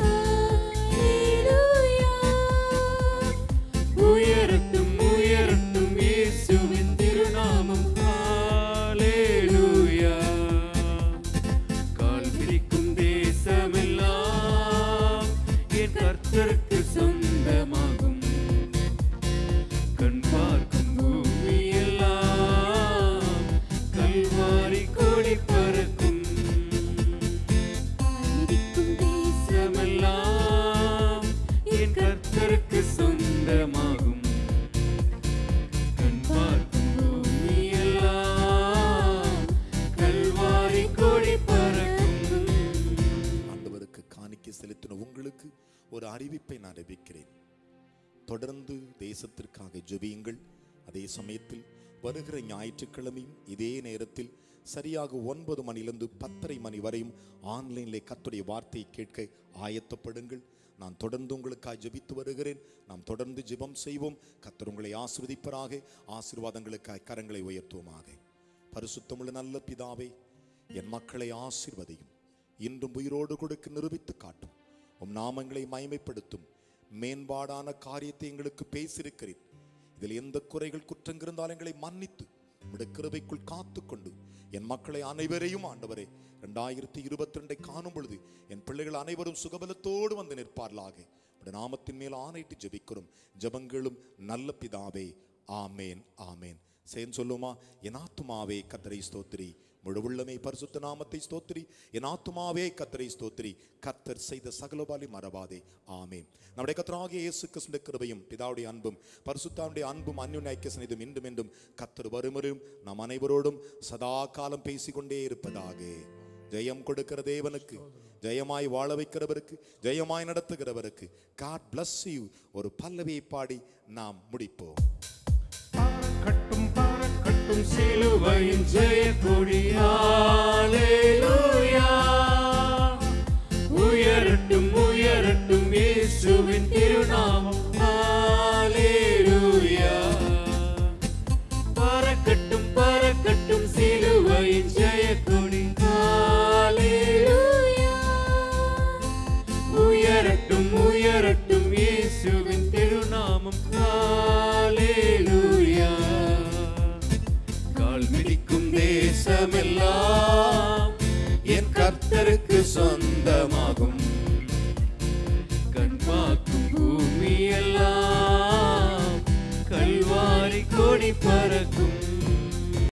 ஞாயிற்றுக்கிழமையும் இதே நேரத்தில் சரியாக ஒன்பது மணிலிருந்து பத்தரை மணி வரையும் ஆன்லைனில் கத்துடைய வார்த்தையை கேட்க ஆயத்தப்படுங்கள். நான் தொடர்ந்து உங்களுக்காக ஜபித்து வருகிறேன். நாம் தொடர்ந்து ஜெபம் செய்வோம். கத்தர் உங்களை ஆசிர்வதிப்பராக. ஆசீர்வாதங்களுக்காக கரங்களை உயர்த்துவோமாக. பரிசுத்தமுள்ள நல்ல பிதாவே என் மக்களை ஆசிர்வதையும். இன்றும் உயிரோடு கொடுக்க நிரூபித்து காட்டும். உம் நாமங்களை மயமைப்படுத்தும் மேம்பாடான காரியத்தை எங்களுக்கு பேசியிருக்கிறேன் இதில் எந்த குறைகள் குற்றங்கள் இருந்தாலும் எங்களை மன்னித்து உம்முடைய கிருபைக்குள் காத்துக்கொண்டு. என் மக்களை அனைவரையும் ஆண்டவரே ரெண்டாயிரத்தி இருபத்தி ரெண்டை காணும் பொழுது என் பிள்ளைகள் அனைவரும் சுகபலத்தோடு வந்து நிற்பார்களாக. உடைய நாமத்தின் மேல் ஆணையிட்டு ஜபிக்கிறோம். ஜெபங்களும் நல்ல பிதாவே ஆமேன் ஆமேன். சேன் சொல்லுமா? என் ஆத்துமாவே கத்தரை ஸ்தோத்திரி. முழு உள்ளமே பரிசுத்த நாமத்தை ஸ்தோத்திரி. என் ஆத்மாவே கத்தரை ஸ்தோத்திரி. கத்தர் செய்த சகலபாலி மறவாதே. ஆமே நம்முடைய கத்தராகிய இயேசு கிருஷ்ண கிருபையும் பிதாவுடைய அன்பும் பரிசுத்தாவுடைய அன்பும் அந்யுநாய்க்க சனிதும் இன்றும் என்றும் கத்தர் வருமரும் நம் அனைவரோடும் சதா காலம் பேசிக்கொண்டே இருப்பதாக. ஜெயம் கொடுக்கிற தேவனுக்கு ஜெயமாய் வாழ வைக்கிறவருக்கு ஜெயமாய் நடத்துகிறவருக்கு காட் பிளஸ் யூ ஒரு பல்லவியை பாடி நாம் முடிப்போம். கட்டும் பறக்கட்டும் சிலுவையின் ஜெய கொடி உயரட்டும் உயரட்டும் இயேசுவின் திருநாமம். ஹalleluya உலகமெல்லாம் என் கர்த்தருக்கு சொந்தமாகும். கண் பார்க்கும் பூமியெல்லாம் கல்வாரி கொடி பறக்கும்.